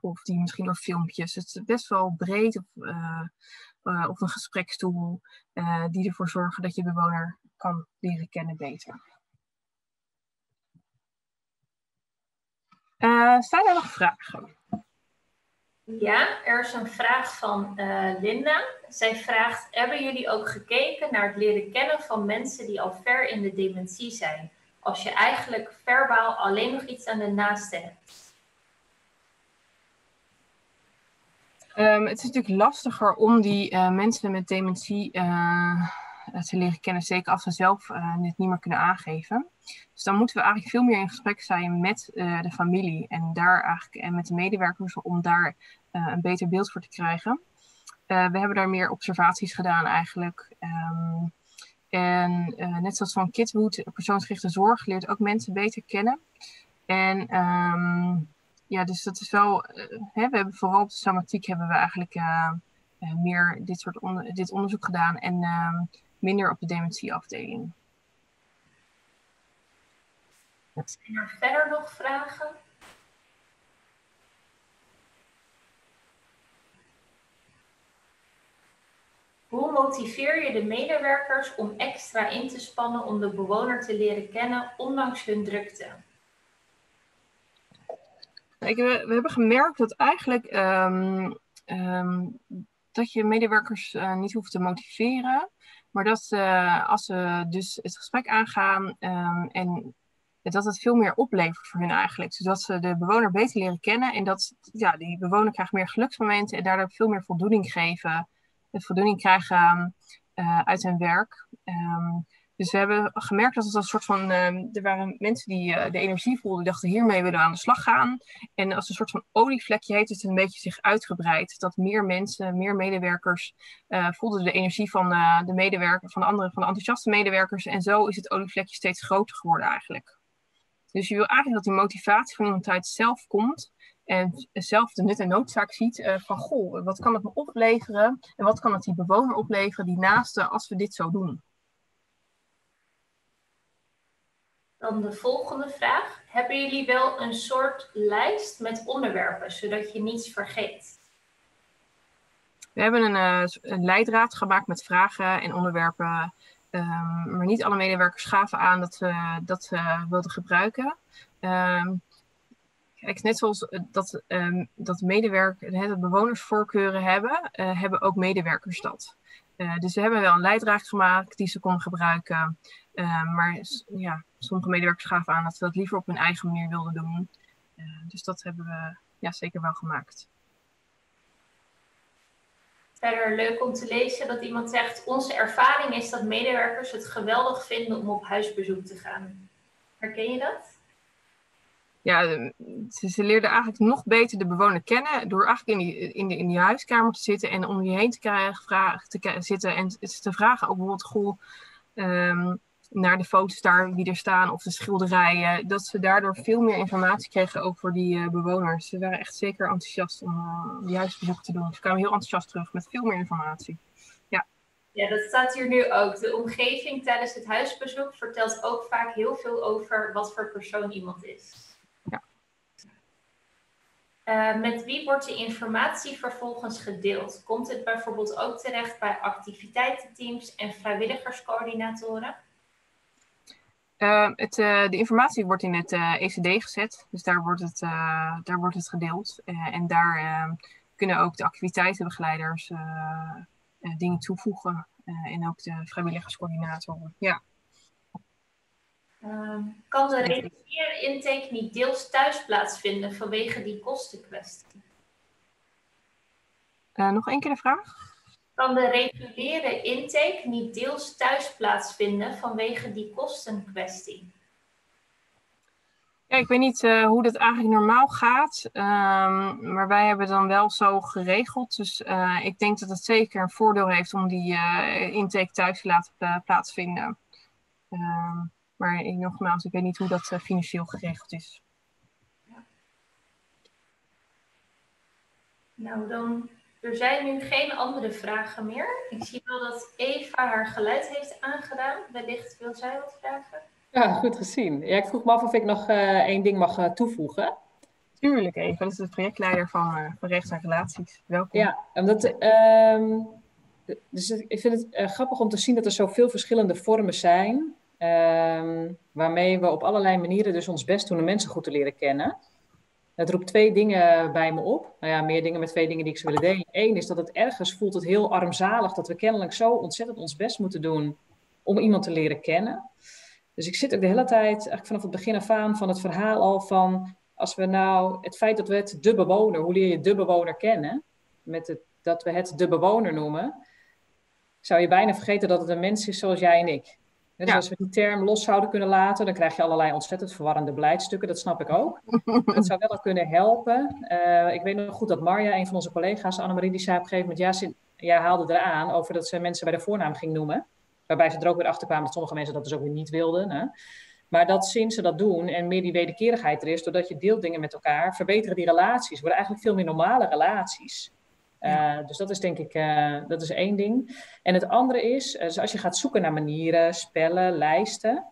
Of die misschien door filmpjes. Het is best wel breed of, of een gesprekstoel die ervoor zorgen dat je bewoner kan leren kennen beter. zijn er nog vragen? Ja, er is een vraag van eh, Linda. Zij vraagt: Hebben jullie ook gekeken naar het leren kennen van mensen die al ver in de dementie zijn? Als je eigenlijk verbaal alleen nog iets aan de naaste hebt. Ehm, het is natuurlijk lastiger om die eh, mensen met dementie eh, te leren kennen, zeker als ze zelf uh, dit niet meer kunnen aangeven. Dus dan moeten we eigenlijk veel meer in gesprek zijn met de familie en daar eigenlijk en met de medewerkers om daar een beter beeld voor te krijgen. we hebben daar meer observaties gedaan eigenlijk. Um, en net zoals van Kidswood, persoonsgerichte zorg leert ook mensen beter kennen. En um, ja, dus dat is wel. Hè, we hebben vooral op de somatiek hebben we eigenlijk meer dit soort dit onderzoek gedaan en ehm, minder op de dementieafdeling. Zijn er verder nog vragen? Hoe motiveer je de medewerkers om extra in te spannen om de bewoner te leren kennen, ondanks hun drukte? we, we, hebben gemerkt dat eigenlijk um, um, dat je medewerkers uh, niet hoeft te motiveren, maar dat uh, als ze dus het gesprek aangaan um, en dat het veel meer oplevert voor hun eigenlijk. Zodat ze de bewoner beter leren kennen en dat ja, die bewoner krijgt meer geluksmomenten en daardoor veel meer voldoening geven, voldoening krijgen uh, uit hun werk. Dus we hebben gemerkt dat het een soort van. Uh, er waren mensen die uh, de energie voelden, dachten hiermee willen we aan de slag gaan. En als een soort van olievlekje heeft het een beetje zich uitgebreid. Dat meer mensen, meer medewerkers uh, voelden de energie van de medewerkers, van de andere, van de enthousiaste medewerkers. En zo is het olievlekje steeds groter geworden eigenlijk. Dus je wil eigenlijk dat die motivatie van iemand uit zelf komt. En zelf de nut en noodzaak ziet van, goh, wat kan het me opleveren? En wat kan het die bewoner opleveren die naaste als we dit zo doen? Dan de volgende vraag. Hebben jullie wel een soort lijst met onderwerpen, zodat je niets vergeet? We hebben een, een leidraad gemaakt met vragen en onderwerpen. Um, maar niet alle medewerkers gaven aan dat ze dat wilden gebruiken. Um, kijk, net zoals dat, um, dat medewerkers, dat bewonersvoorkeuren hebben, uh, hebben ook medewerkers dat. dus we hebben wel een leidraad gemaakt die ze konden gebruiken. Maar ja, sommige medewerkers gaven aan dat ze dat liever op hun eigen manier wilden doen. Uh, dus dat hebben we ja, zeker wel gemaakt. Verder leuk om te lezen dat iemand zegt: Onze ervaring is dat medewerkers het geweldig vinden om op huisbezoek te gaan. Herken je dat? Ja, ze, ze leerden eigenlijk nog beter de bewoner kennen door eigenlijk in die, in, die, in die huiskamer te zitten en om je heen te, krijgen, vragen, te zitten en te vragen ook bijvoorbeeld: Goh, um, naar de foto's daar die er staan of de schilderijen, dat ze daardoor veel meer informatie kregen over die uh, bewoners. Ze waren echt zeker enthousiast om uh, die huisbezoek te doen. Ze kwamen heel enthousiast terug met veel meer informatie. Ja. ja, dat staat hier nu ook. De omgeving tijdens het huisbezoek vertelt ook vaak heel veel over wat voor persoon iemand is. Ja. Uh, met wie wordt de informatie vervolgens gedeeld? Komt het bijvoorbeeld ook terecht bij activiteitenteams en vrijwilligerscoördinatoren? Uh, het, uh, de informatie wordt in het uh, ECD gezet, dus daar wordt het, daar wordt het gedeeld. en daar ehm, kunnen ook de activiteitenbegeleiders dingen toevoegen. en ook de vrijwilligerscoördinator. Ja. Um, kan de reguliere intake niet deels thuis plaatsvinden vanwege die kostenkwestie? nog één keer de vraag? Kan de reguliere intake niet deels thuis plaatsvinden vanwege die kostenkwestie? Ja, ik weet niet uh, hoe dat eigenlijk normaal gaat, um, maar wij hebben dan wel zo geregeld. Dus uh, ik denk dat het zeker een voordeel heeft om die uh, intake thuis te laten plaatsvinden. Um, maar ik, nogmaals, ik weet niet hoe dat financieel geregeld is. Ja. Nou, dan er zijn nu geen andere vragen meer. Ik zie wel dat Eva haar geluid heeft aangedaan. Wellicht wil zij wat vragen. Ja, goed gezien. Ja, ik vroeg me af of ik nog uh, één ding mag uh, toevoegen. Tuurlijk, Eva. Dat is de projectleider van, uh, van Rechts en Relaties. Welkom. Ja, omdat, um, dus ik vind het grappig om te zien dat er zoveel verschillende vormen zijn. Um, waarmee we op allerlei manieren dus ons best doen om mensen goed te leren kennen. Het roept twee dingen bij me op. Nou ja, meer dingen met twee dingen die ik zou willen delen. Eén is dat het ergens voelt het heel armzalig dat we kennelijk zo ontzettend ons best moeten doen om iemand te leren kennen. Dus ik zit ook de hele tijd, eigenlijk vanaf het begin af aan, van het verhaal al van, als we nou, het feit dat we het de bewoner, hoe leer je de bewoner kennen? met het, dat we het de bewoner noemen, zou je bijna vergeten dat het een mens is zoals jij en ik. Dus Ja. als we die term los zouden kunnen laten, dan krijg je allerlei ontzettend verwarrende beleidstukken. Dat snap ik ook. Dat zou wel al kunnen helpen. Eh, ik weet nog goed dat Marja, een van onze collega's, Annemarie, die zei op een gegeven moment, ja, jij haalde eraan over dat ze mensen bij de voornaam ging noemen. Waarbij ze er ook weer achter kwamen dat sommige mensen dat dus ook weer niet wilden. Hè? Maar dat sinds ze dat doen en meer die wederkerigheid er is, doordat je deelt dingen met elkaar, verbeteren die relaties. Worden eigenlijk veel meer normale relaties. Uh, dus dat is denk ik, uh, dat is één ding. En het andere is, uh, dus als je gaat zoeken naar manieren, spellen, lijsten,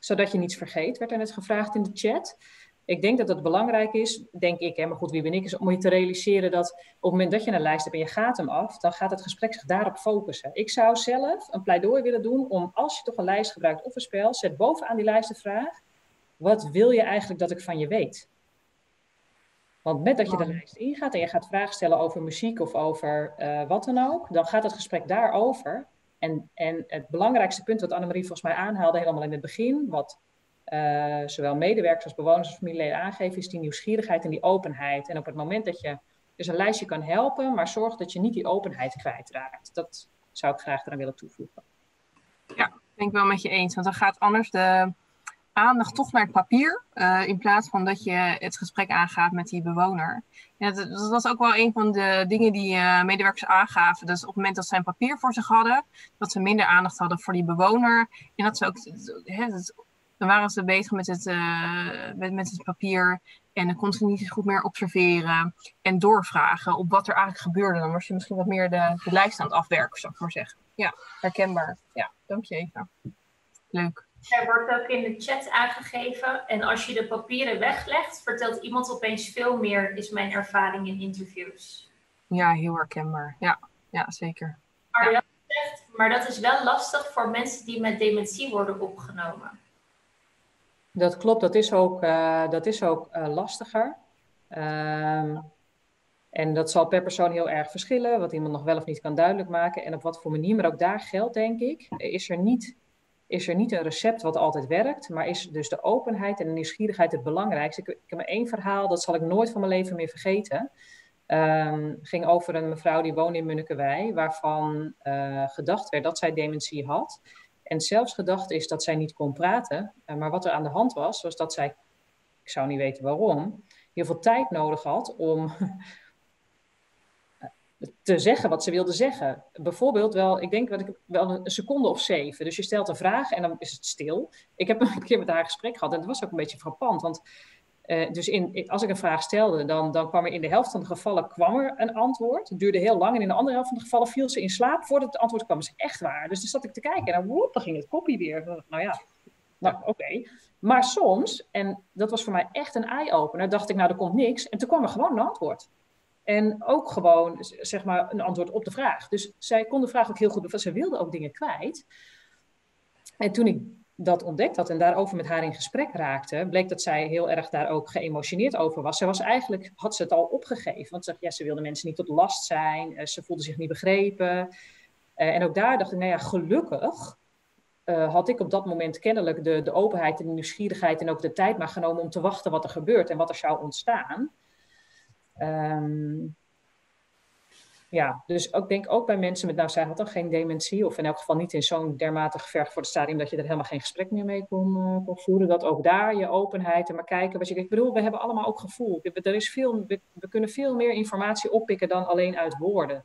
zodat je niets vergeet, werd er net gevraagd in de chat. Ik denk dat het belangrijk is, denk ik, hè, maar goed, wie ben ik, is om je te realiseren dat op het moment dat je een lijst hebt en je gaat hem af, dan gaat het gesprek zich daarop focussen. Ik zou zelf een pleidooi willen doen om, als je toch een lijst gebruikt of een spel, zet bovenaan die lijst de vraag, wat wil je eigenlijk dat ik van je weet? Want met dat je de lijst ingaat en je gaat vragen stellen over muziek of over uh, wat dan ook, dan gaat het gesprek daarover. En, en het belangrijkste punt wat Annemarie volgens mij aanhaalde helemaal in het begin, wat uh, zowel medewerkers als bewoners als familieleden aangeven, is die nieuwsgierigheid en die openheid. En op het moment dat je dus een lijstje kan helpen, maar zorg dat je niet die openheid kwijtraakt. Dat zou ik graag eraan willen toevoegen. Ja, ben ik wel met je eens. Want dan gaat anders de aandacht toch naar het papier. Uh, in plaats van dat je het gesprek aangaat met die bewoner. Ja, dat, was ook wel een van de dingen die uh, medewerkers aangaven. Dus op het moment dat ze een papier voor zich hadden, dat ze minder aandacht hadden voor die bewoner. En dat ze ook. Dan waren ze bezig met het, uh, met, met het papier. En dan kon ze niet goed meer observeren en doorvragen op wat er eigenlijk gebeurde. Dan was je misschien wat meer de, de lijst aan het afwerken, zou ik maar zeggen. Ja, herkenbaar. Ja, dank je Eva. Leuk. Er wordt ook in de chat aangegeven. En als je de papieren weglegt, vertelt iemand opeens veel meer, is mijn ervaring in interviews. Ja, heel herkenbaar. Ja, ja zeker. Maar, ja. Zegt, maar dat is wel lastig voor mensen die met dementie worden opgenomen. Dat klopt, dat is ook, uh, dat is ook uh, lastiger. Uh, en dat zal per persoon heel erg verschillen, wat iemand nog wel of niet kan duidelijk maken. En op wat voor manier, maar ook daar geldt, denk ik, is er niet is er niet een recept wat altijd werkt, maar is dus de openheid en de nieuwsgierigheid het belangrijkste. Ik, heb maar één verhaal, dat zal ik nooit van mijn leven meer vergeten. Um, ging over een mevrouw die woonde in Munnikewij, waarvan uh, gedacht werd dat zij dementie had. En zelfs gedacht is dat zij niet kon praten. Uh, maar wat er aan de hand was, was dat zij, ik zou niet weten waarom, heel veel tijd nodig had om te zeggen wat ze wilde zeggen. Bijvoorbeeld wel, ik denk dat ik wel een seconde of zeven. Dus je stelt een vraag en dan is het stil. Ik heb een keer met haar gesprek gehad en het was ook een beetje frappant. Want uh, dus in, als ik een vraag stelde, dan, dan kwam er in de helft van de gevallen kwam er een antwoord. Het duurde heel lang en in de andere helft van de gevallen viel ze in slaap voordat het antwoord kwam. Dat is echt waar. Dus dan zat ik te kijken en dan, woep, dan ging het kopie weer. Nou ja, nou, oké. Okay. Maar soms, en dat was voor mij echt een eye-opener, dacht ik, nou, er komt niks. En toen kwam er gewoon een antwoord. En ook gewoon, zeg maar, een antwoord op de vraag. Dus zij kon de vraag ook heel goed bevatten. Ze wilde ook dingen kwijt. En toen ik dat ontdekt had en daarover met haar in gesprek raakte, bleek dat zij heel erg daar ook geëmotioneerd over was. Ze was eigenlijk, had ze het al opgegeven. Want ze, ja, ze wilde mensen niet tot last zijn. Ze voelde zich niet begrepen. En ook daar dacht ik, nou ja, gelukkig uh, had ik op dat moment kennelijk de, de openheid en de nieuwsgierigheid en ook de tijd maar genomen om te wachten wat er gebeurt en wat er zou ontstaan. Um, ja, dus ik denk ook bij mensen met, nou zij had dan geen dementie, of in elk geval niet in zo'n dermate verg voor het stadium dat je er helemaal geen gesprek meer mee kon, kon voeren, dat ook daar je openheid en maar kijken wat je Ik bedoel, we hebben allemaal ook gevoel. Er is veel, we, we kunnen veel meer informatie oppikken dan alleen uit woorden.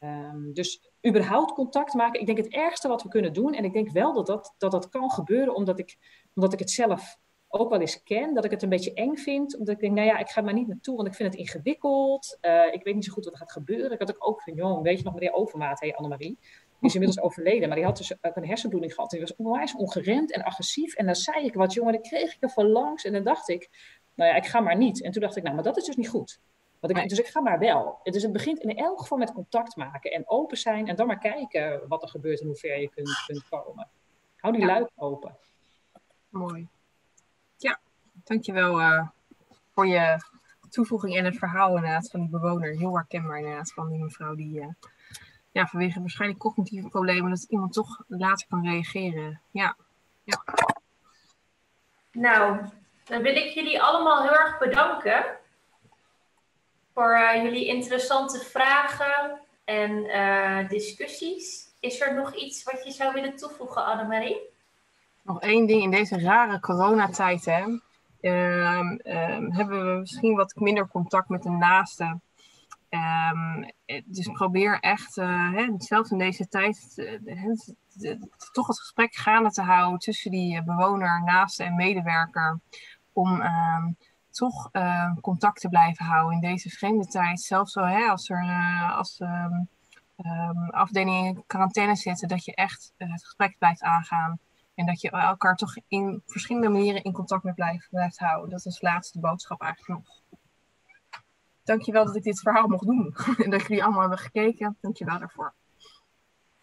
Um, dus überhaupt contact maken, ik denk het ergste wat we kunnen doen, en ik denk wel dat dat, dat, dat kan gebeuren omdat ik, omdat ik het zelf ook wel eens ken, dat ik het een beetje eng vind. Omdat ik denk, nou ja, ik ga maar niet naartoe, want ik vind het ingewikkeld. Uh, ik weet niet zo goed wat er gaat gebeuren. Ik had ook, ook jong, weet je nog, meneer Overmaat, hey Annemarie. Die is inmiddels overleden, maar die had dus ook een hersenbloeding gehad. Die was onwijs ongeremd en agressief. En dan zei ik wat, jongen, dan kreeg ik er van langs. En dan dacht ik, nou ja, ik ga maar niet. En toen dacht ik, nou, maar dat is dus niet goed. Want ik, dus ik ga maar wel. Dus het begint in elk geval met contact maken en open zijn. En dan maar kijken wat er gebeurt en hoe ver je kunt, kunt komen. Hou die ja. luik open. Mooi. Dankjewel uh, voor je toevoeging en het verhaal inderdaad van die bewoner. Heel herkenbaar inderdaad van die mevrouw die uh, ja, vanwege waarschijnlijk cognitieve problemen dat iemand toch later kan reageren. Ja. ja. Nou, dan wil ik jullie allemaal heel erg bedanken. voor eh, jullie interessante vragen en eh, discussies. Is er nog iets wat je zou willen toevoegen, Annemarie? Nog één ding in deze rare coronatijd, hè. Ehm, hebben we misschien wat minder contact met de naasten. Ehm, eh, dus probeer echt, uh, hè, zelfs in deze tijd, uh, toch het gesprek gaande te houden tussen die bewoner, naaste en medewerker. Om toch contact te blijven houden in deze vreemde tijd. Zelfs hè, als er als, afdelingen in quarantaine zitten, dat je echt het gesprek blijft aangaan. En dat je elkaar toch in verschillende manieren in contact met blijft, houden. Dat is de laatste boodschap eigenlijk nog. Dankjewel dat ik dit verhaal mocht doen. en dat jullie allemaal hebben gekeken. Dankjewel daarvoor.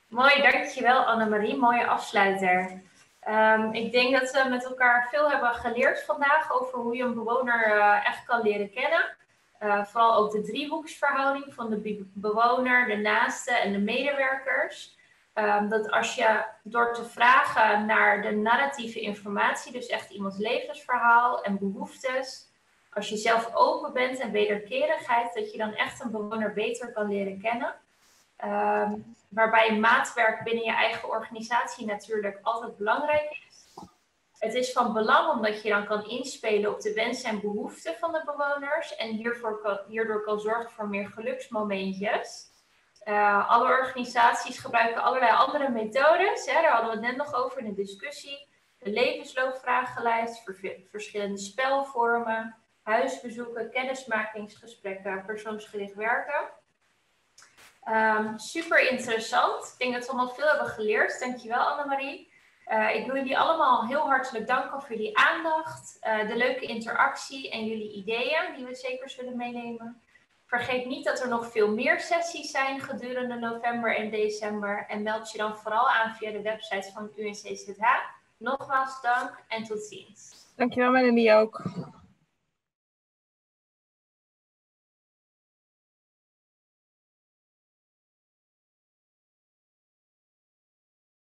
Mooi, dankjewel Annemarie. Mooie afsluiter. Um, ik denk dat we met elkaar veel hebben geleerd vandaag over hoe je een bewoner uh, echt kan leren kennen. Uh, vooral ook de driehoeksverhouding van de bewoner, de naaste en de medewerkers. Um, dat als je door te vragen naar de narratieve informatie, dus echt iemands levensverhaal en behoeftes, als je zelf open bent en wederkerigheid, dat je dan echt een bewoner beter kan leren kennen. Um, waarbij maatwerk binnen je eigen organisatie natuurlijk altijd belangrijk is. Het is van belang omdat je dan kan inspelen op de wensen en behoeften van de bewoners en hiervoor kan, hierdoor kan zorgen voor meer geluksmomentjes. Uh, alle organisaties gebruiken allerlei andere methodes. Hè, daar hadden we het net nog over in de discussie. De levensloopvragenlijst, verschillende spelvormen, huisbezoeken, kennismakingsgesprekken, persoonsgericht werken. Um, super interessant. Ik denk dat we allemaal veel hebben geleerd. Dankjewel Annemarie. Uh, ik wil jullie allemaal heel hartelijk danken voor jullie aandacht, uh, de leuke interactie en jullie ideeën die we zeker zullen meenemen. Vergeet niet dat er nog veel meer sessies zijn gedurende november en december. En meld je dan vooral aan via de website van UNCZH. Nogmaals dank en tot ziens. Dankjewel Melanie ook.